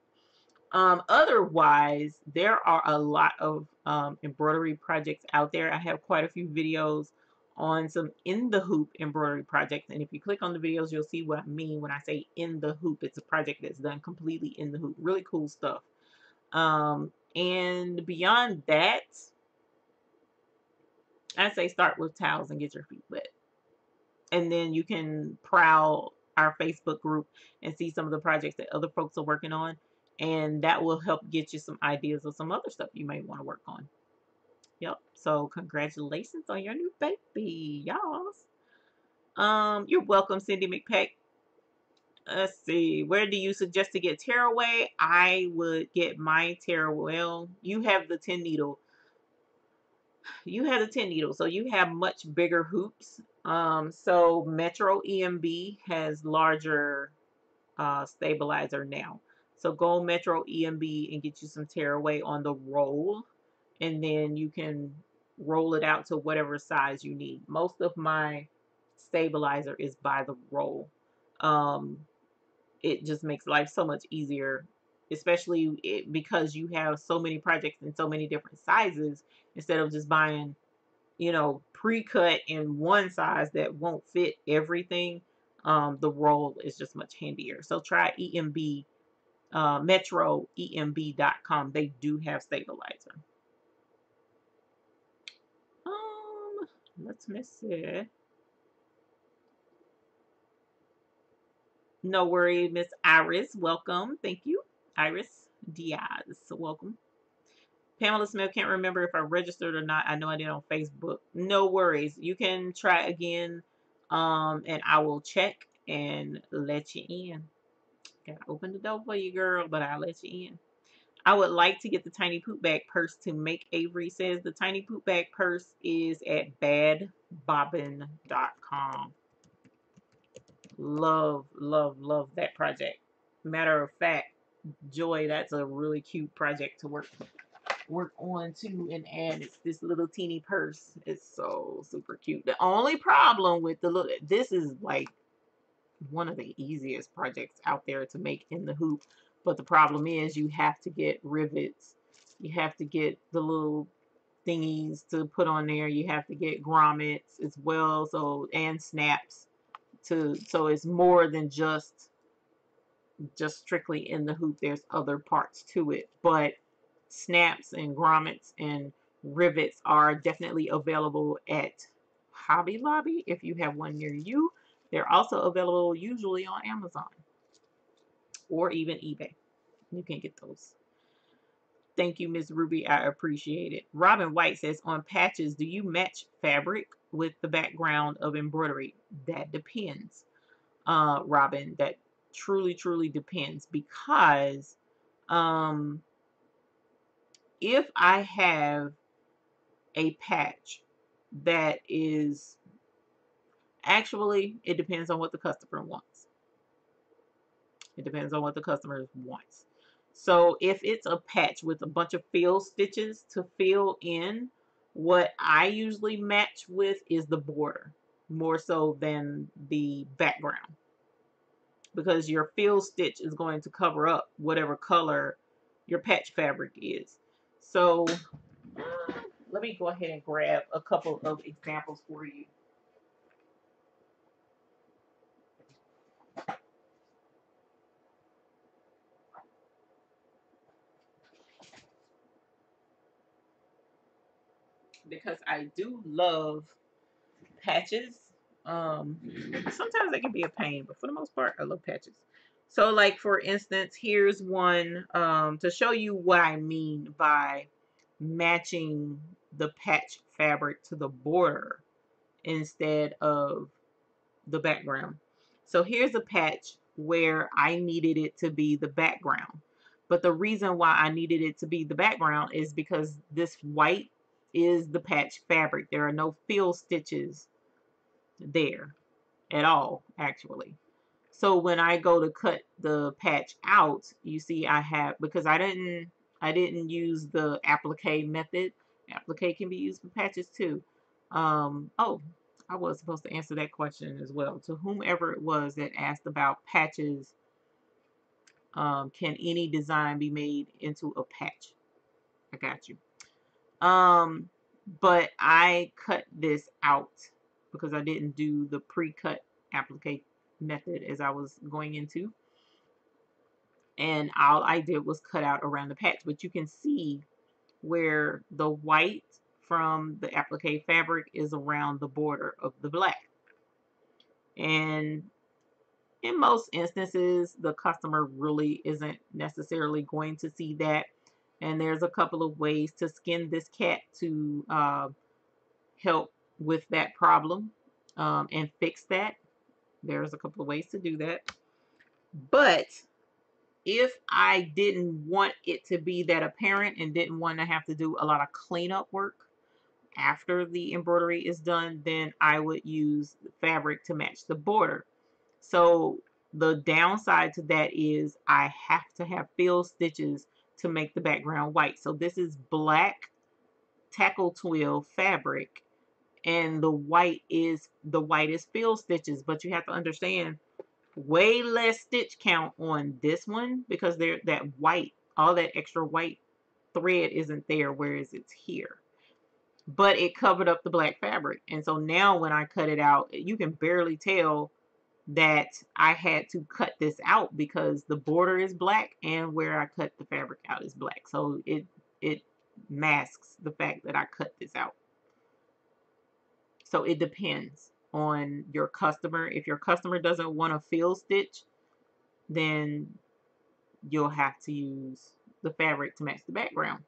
Um, otherwise, there are a lot of um, embroidery projects out there. I have quite a few videos on some in the hoop embroidery projects. And if you click on the videos, you'll see what I mean when I say in the hoop. It's a project that's done completely in the hoop. Really cool stuff. Um, and beyond that, I say start with towels and get your feet wet. And then you can prowl our Facebook group and see some of the projects that other folks are working on and that will help get you some ideas of some other stuff you may want to work on. Yep. So congratulations on your new baby, y'all. Um, you're welcome, Cindy McPeck. Let's see. Where do you suggest to get tearaway? I would get my tearaway. Well, you have the 10 needle. You have the 10 needle, so you have much bigger hoops. Um, so Metro EMB has larger uh, stabilizer now. So go Metro EMB and get you some tearaway on the roll. And then you can roll it out to whatever size you need. Most of my stabilizer is by the roll. Um, it just makes life so much easier, especially it, because you have so many projects in so many different sizes instead of just buying, you know, pre-cut in one size that won't fit everything. Um, the roll is just much handier. So try EMB uh, metroemb.com. They do have stabilizer. Um, let's miss it. No worry, Miss Iris. Welcome. Thank you. Iris Diaz. Welcome. Pamela Smith can't remember if I registered or not. I know I did on Facebook. No worries. You can try again um, and I will check and let you in. Gotta open the door for you, girl, but I'll let you in. I would like to get the Tiny Poop Bag purse to make. Avery says the Tiny Poop Bag purse is at badbobbin.com. Love, love, love that project. Matter of fact, Joy, that's a really cute project to work work on too and add it's this little teeny purse. It's so super cute. The only problem with the little this is like one of the easiest projects out there to make in the hoop. But the problem is you have to get rivets. You have to get the little thingies to put on there. You have to get grommets as well. So and snaps to so it's more than just just strictly in the hoop. There's other parts to it. But snaps and grommets and rivets are definitely available at Hobby Lobby if you have one near you. They're also available usually on Amazon or even eBay. You can get those. Thank you, Miss Ruby. I appreciate it. Robin White says, on patches, do you match fabric with the background of embroidery? That depends, uh, Robin. That truly, truly depends because um, if I have a patch that is Actually, it depends on what the customer wants. It depends on what the customer wants. So if it's a patch with a bunch of fill stitches to fill in, what I usually match with is the border more so than the background because your fill stitch is going to cover up whatever color your patch fabric is. So let me go ahead and grab a couple of examples for you. Because I do love patches. Um, sometimes they can be a pain, but for the most part, I love patches. So like for instance, here's one um, to show you what I mean by matching the patch fabric to the border instead of the background. So here's a patch where I needed it to be the background. But the reason why I needed it to be the background is because this white is the patch fabric. There are no fill stitches there at all, actually. So when I go to cut the patch out, you see I have, because I didn't, I didn't use the applique method. Applique can be used for patches too. Um, oh, I was supposed to answer that question as well. To whomever it was that asked about patches, um, can any design be made into a patch? I got you. Um, but I cut this out because I didn't do the pre-cut applique method as I was going into. And all I did was cut out around the patch. But you can see where the white from the applique fabric is around the border of the black. And in most instances, the customer really isn't necessarily going to see that. And there's a couple of ways to skin this cat to uh, help with that problem um, and fix that. There's a couple of ways to do that. But if I didn't want it to be that apparent and didn't want to have to do a lot of cleanup work after the embroidery is done, then I would use fabric to match the border. So the downside to that is I have to have fill stitches to make the background white. So this is black tackle twill fabric and the white is the whitest fill stitches. But you have to understand way less stitch count on this one because there that white all that extra white thread isn't there whereas it's here. But it covered up the black fabric. And so now when I cut it out you can barely tell that I had to cut this out because the border is black and where I cut the fabric out is black so it it masks the fact that I cut this out so it depends on your customer. If your customer doesn't want a fill stitch, then you'll have to use the fabric to match the background.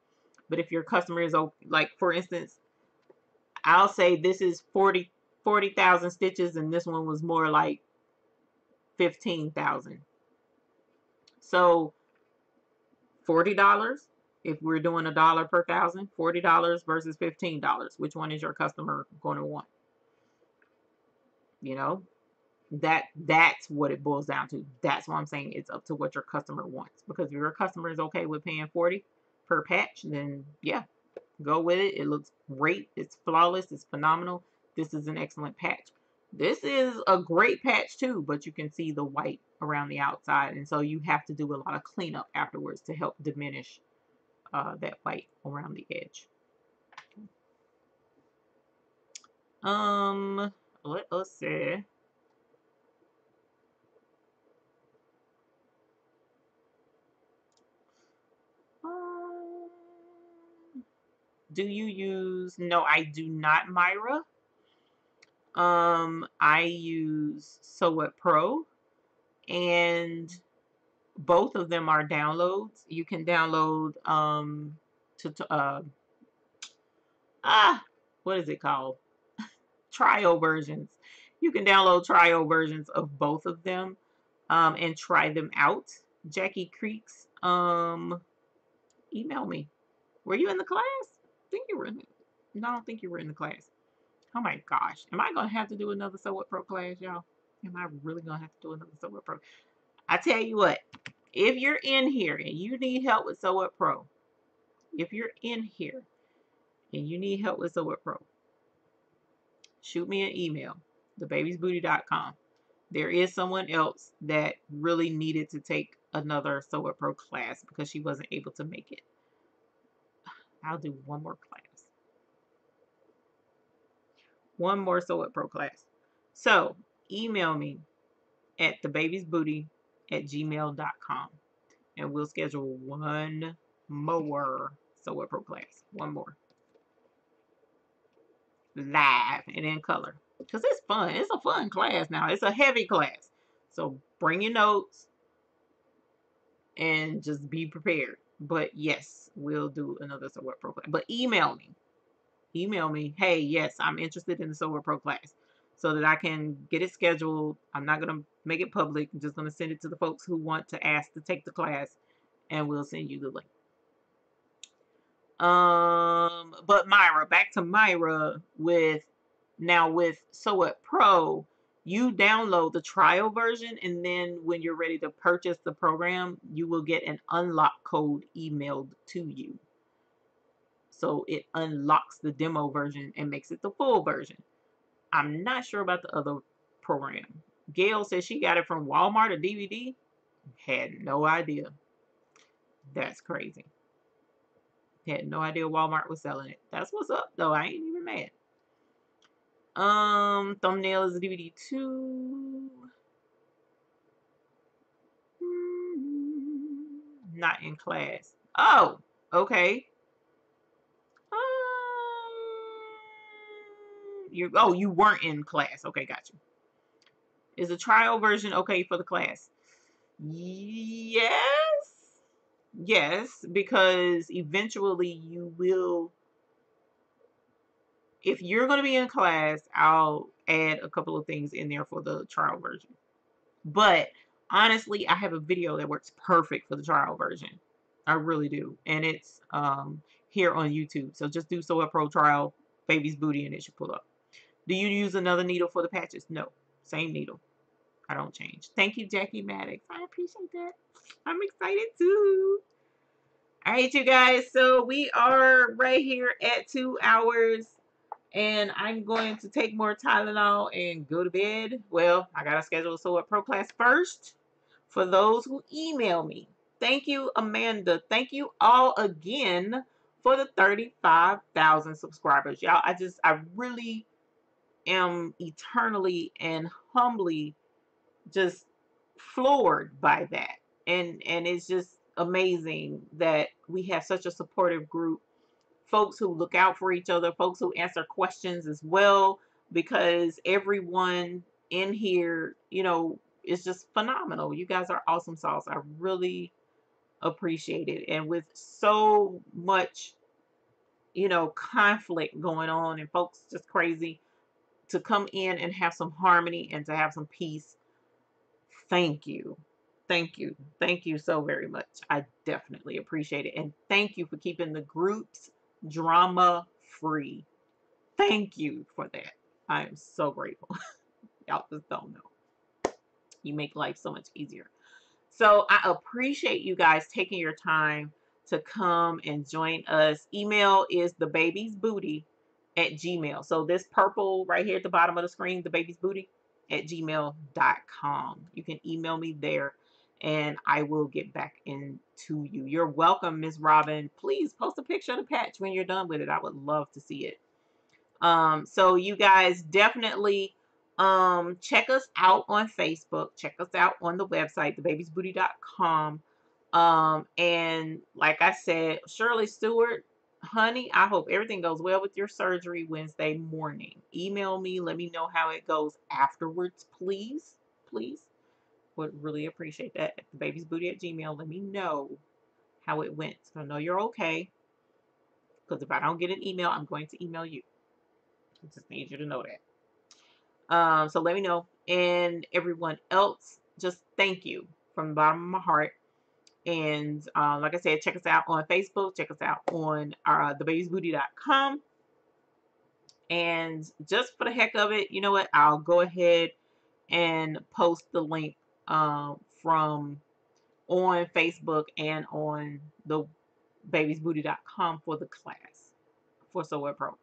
But if your customer is, like for instance, I'll say this is 40 40,000 stitches and this one was more like 15,000. So $40 if we're doing a dollar per thousand, $40 versus $15. Which one is your customer going to want? You know, that that's what it boils down to. That's why I'm saying it's up to what your customer wants. Because if your customer is okay with paying 40 per patch, then yeah, go with it. It looks great. It's flawless. It's phenomenal. This is an excellent patch. This is a great patch too, but you can see the white around the outside. And so you have to do a lot of cleanup afterwards to help diminish uh, that white around the edge. Um, let us see. Do you use, no, I do not Myra. Um, I use Sew What Pro and both of them are downloads. You can download um to, to uh ah what is it called? trial versions. You can download trial versions of both of them um, and try them out. Jackie Creeks, um, email me. Were you in the class? I think you were in. No, I don't think you were in the class. Oh my gosh, am I gonna have to do another Sew What Pro class, y'all? Am I really gonna have to do another Sew What Pro? I tell you what, if you're in here and you need help with Sew What Pro, if you're in here and you need help with Sew What Pro, shoot me an email, thebabysbooty.com. There is someone else that really needed to take another Sew What Pro class because she wasn't able to make it. I'll do one more class. One more Sew What Pro class. So, email me at thebabysbooty at gmail.com. And we'll schedule one more Sew What Pro class. One more. Live and in color. Because it's fun. It's a fun class now. It's a heavy class. So bring your notes and just be prepared. But yes, we'll do another It Pro class. But email me. Email me. Hey, yes, I'm interested in the It Pro class so that I can get it scheduled. I'm not going to make it public. I'm just going to send it to the folks who want to ask to take the class, and we'll send you the link. Um, but Myra, back to Myra with now with Sew What Pro, you download the trial version and then when you're ready to purchase the program you will get an unlock code emailed to you so it unlocks the demo version and makes it the full version. I'm not sure about the other program. Gail says she got it from walmart or dvd had no idea. That's crazy. Had no idea walmart was selling it. That's what's up though. I ain't even mad. Um, thumbnail is a DVD too. Hmm, not in class. Oh, okay. You oh you weren't in class. Okay, got you. Is the trial version okay for the class? Yes. Yes, because eventually you will if you're going to be in class, I'll add a couple of things in there for the trial version. But honestly, I have a video that works perfect for the trial version. I really do. And it's um, here on YouTube. So just do Sew What Pro trial, baby's booty, and it should pull up. Do you use another needle for the patches? No. Same needle. I don't change. Thank you, Jackie Maddox. I appreciate that. I'm excited too. All right, you guys. So we are right here at two hours and I'm going to take more Tylenol and go to bed. Well, I got to schedule It Pro class first for those who email me. Thank you, Amanda. Thank you all again for the 35,000 subscribers. Y'all, I just, I really am eternally and humbly just floored by that. And, and it's just amazing that we have such a supportive group folks who look out for each other, folks who answer questions as well, because everyone in here, you know, is just phenomenal. You guys are awesome sauce. I really appreciate it. And with so much, you know, conflict going on and folks just crazy, to come in and have some harmony and to have some peace, thank you. Thank you. Thank you so very much. I definitely appreciate it. And thank you for keeping the groups drama free. Thank you for that. I am so grateful. Y'all just don't know. You make life so much easier. So I appreciate you guys taking your time to come and join us. Email is the baby's booty at gmail. So this purple right here at the bottom of the screen, the baby's booty at gmail.com. You can email me there and I will get back into you. You're welcome, Miss Robin. Please post a picture of the patch when you're done with it. I would love to see it. Um, so you guys definitely um, check us out on Facebook. Check us out on the website, thebabysbooty.com. Um, and like I said, Shirley Stewart, honey, I hope everything goes well with your surgery Wednesday morning. Email me. Let me know how it goes afterwards, please. Please would really appreciate that. At the baby's booty at Gmail, let me know how it went. So I know you're okay. Because if I don't get an email, I'm going to email you. I just need you to know that. Um, so let me know. And everyone else, just thank you from the bottom of my heart. And uh, like I said, check us out on Facebook. Check us out on uh, thebabysbooty.com. And just for the heck of it, you know what? I'll go ahead and post the link um, from on Facebook and on the babysbooty.com for the class for Sew Pro.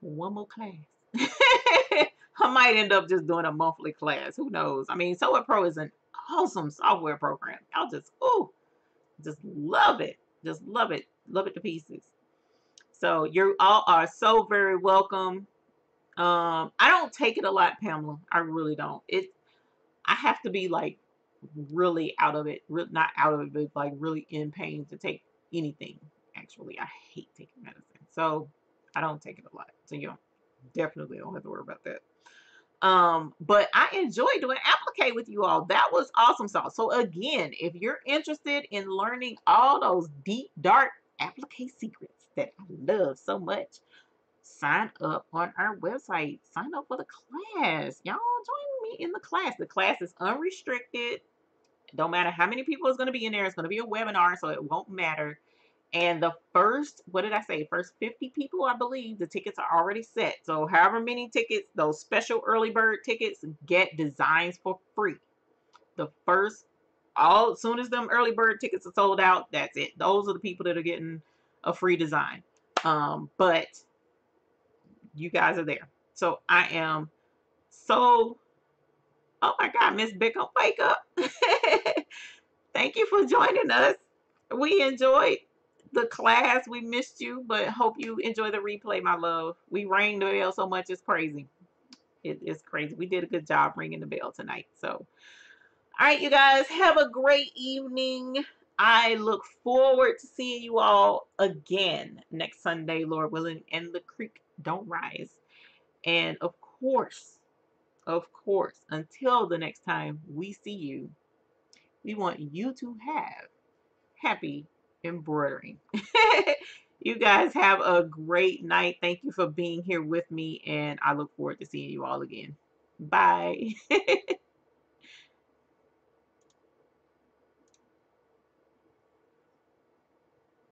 One more class. I might end up just doing a monthly class. Who knows? I mean, Sew Pro is an awesome software program. I'll just, ooh, just love it. Just love it. Love it to pieces. So you all are so very welcome. Um, I don't take it a lot, Pamela. I really don't. It I have to be like really out of it, not out of it, but like really in pain to take anything. Actually, I hate taking medicine, so I don't take it a lot. So you don't, definitely don't have to worry about that. Um, but I enjoy doing applique with you all. That was awesome sauce. So again, if you're interested in learning all those deep, dark applique secrets that I love so much, sign up on our website. Sign up for the class. Y'all join me in the class. The class is unrestricted. Don't matter how many people is going to be in there. It's going to be a webinar, so it won't matter. And the first, what did I say? First 50 people, I believe, the tickets are already set. So, however many tickets, those special early bird tickets, get designs for free. The first, all as soon as them early bird tickets are sold out, that's it. Those are the people that are getting a free design. Um, but you guys are there. So, I am so, oh my God, Miss Bickham, wake up. Thank you for joining us. We enjoyed the class. We missed you, but hope you enjoy the replay, my love. We rang the bell so much, it's crazy. It, it's crazy. We did a good job ringing the bell tonight. So, all right, you guys, have a great evening. I look forward to seeing you all again next Sunday, Lord willing, and the creek don't rise. And of course, of course, until the next time we see you, we want you to have happy embroidering. you guys have a great night. Thank you for being here with me, and I look forward to seeing you all again. Bye.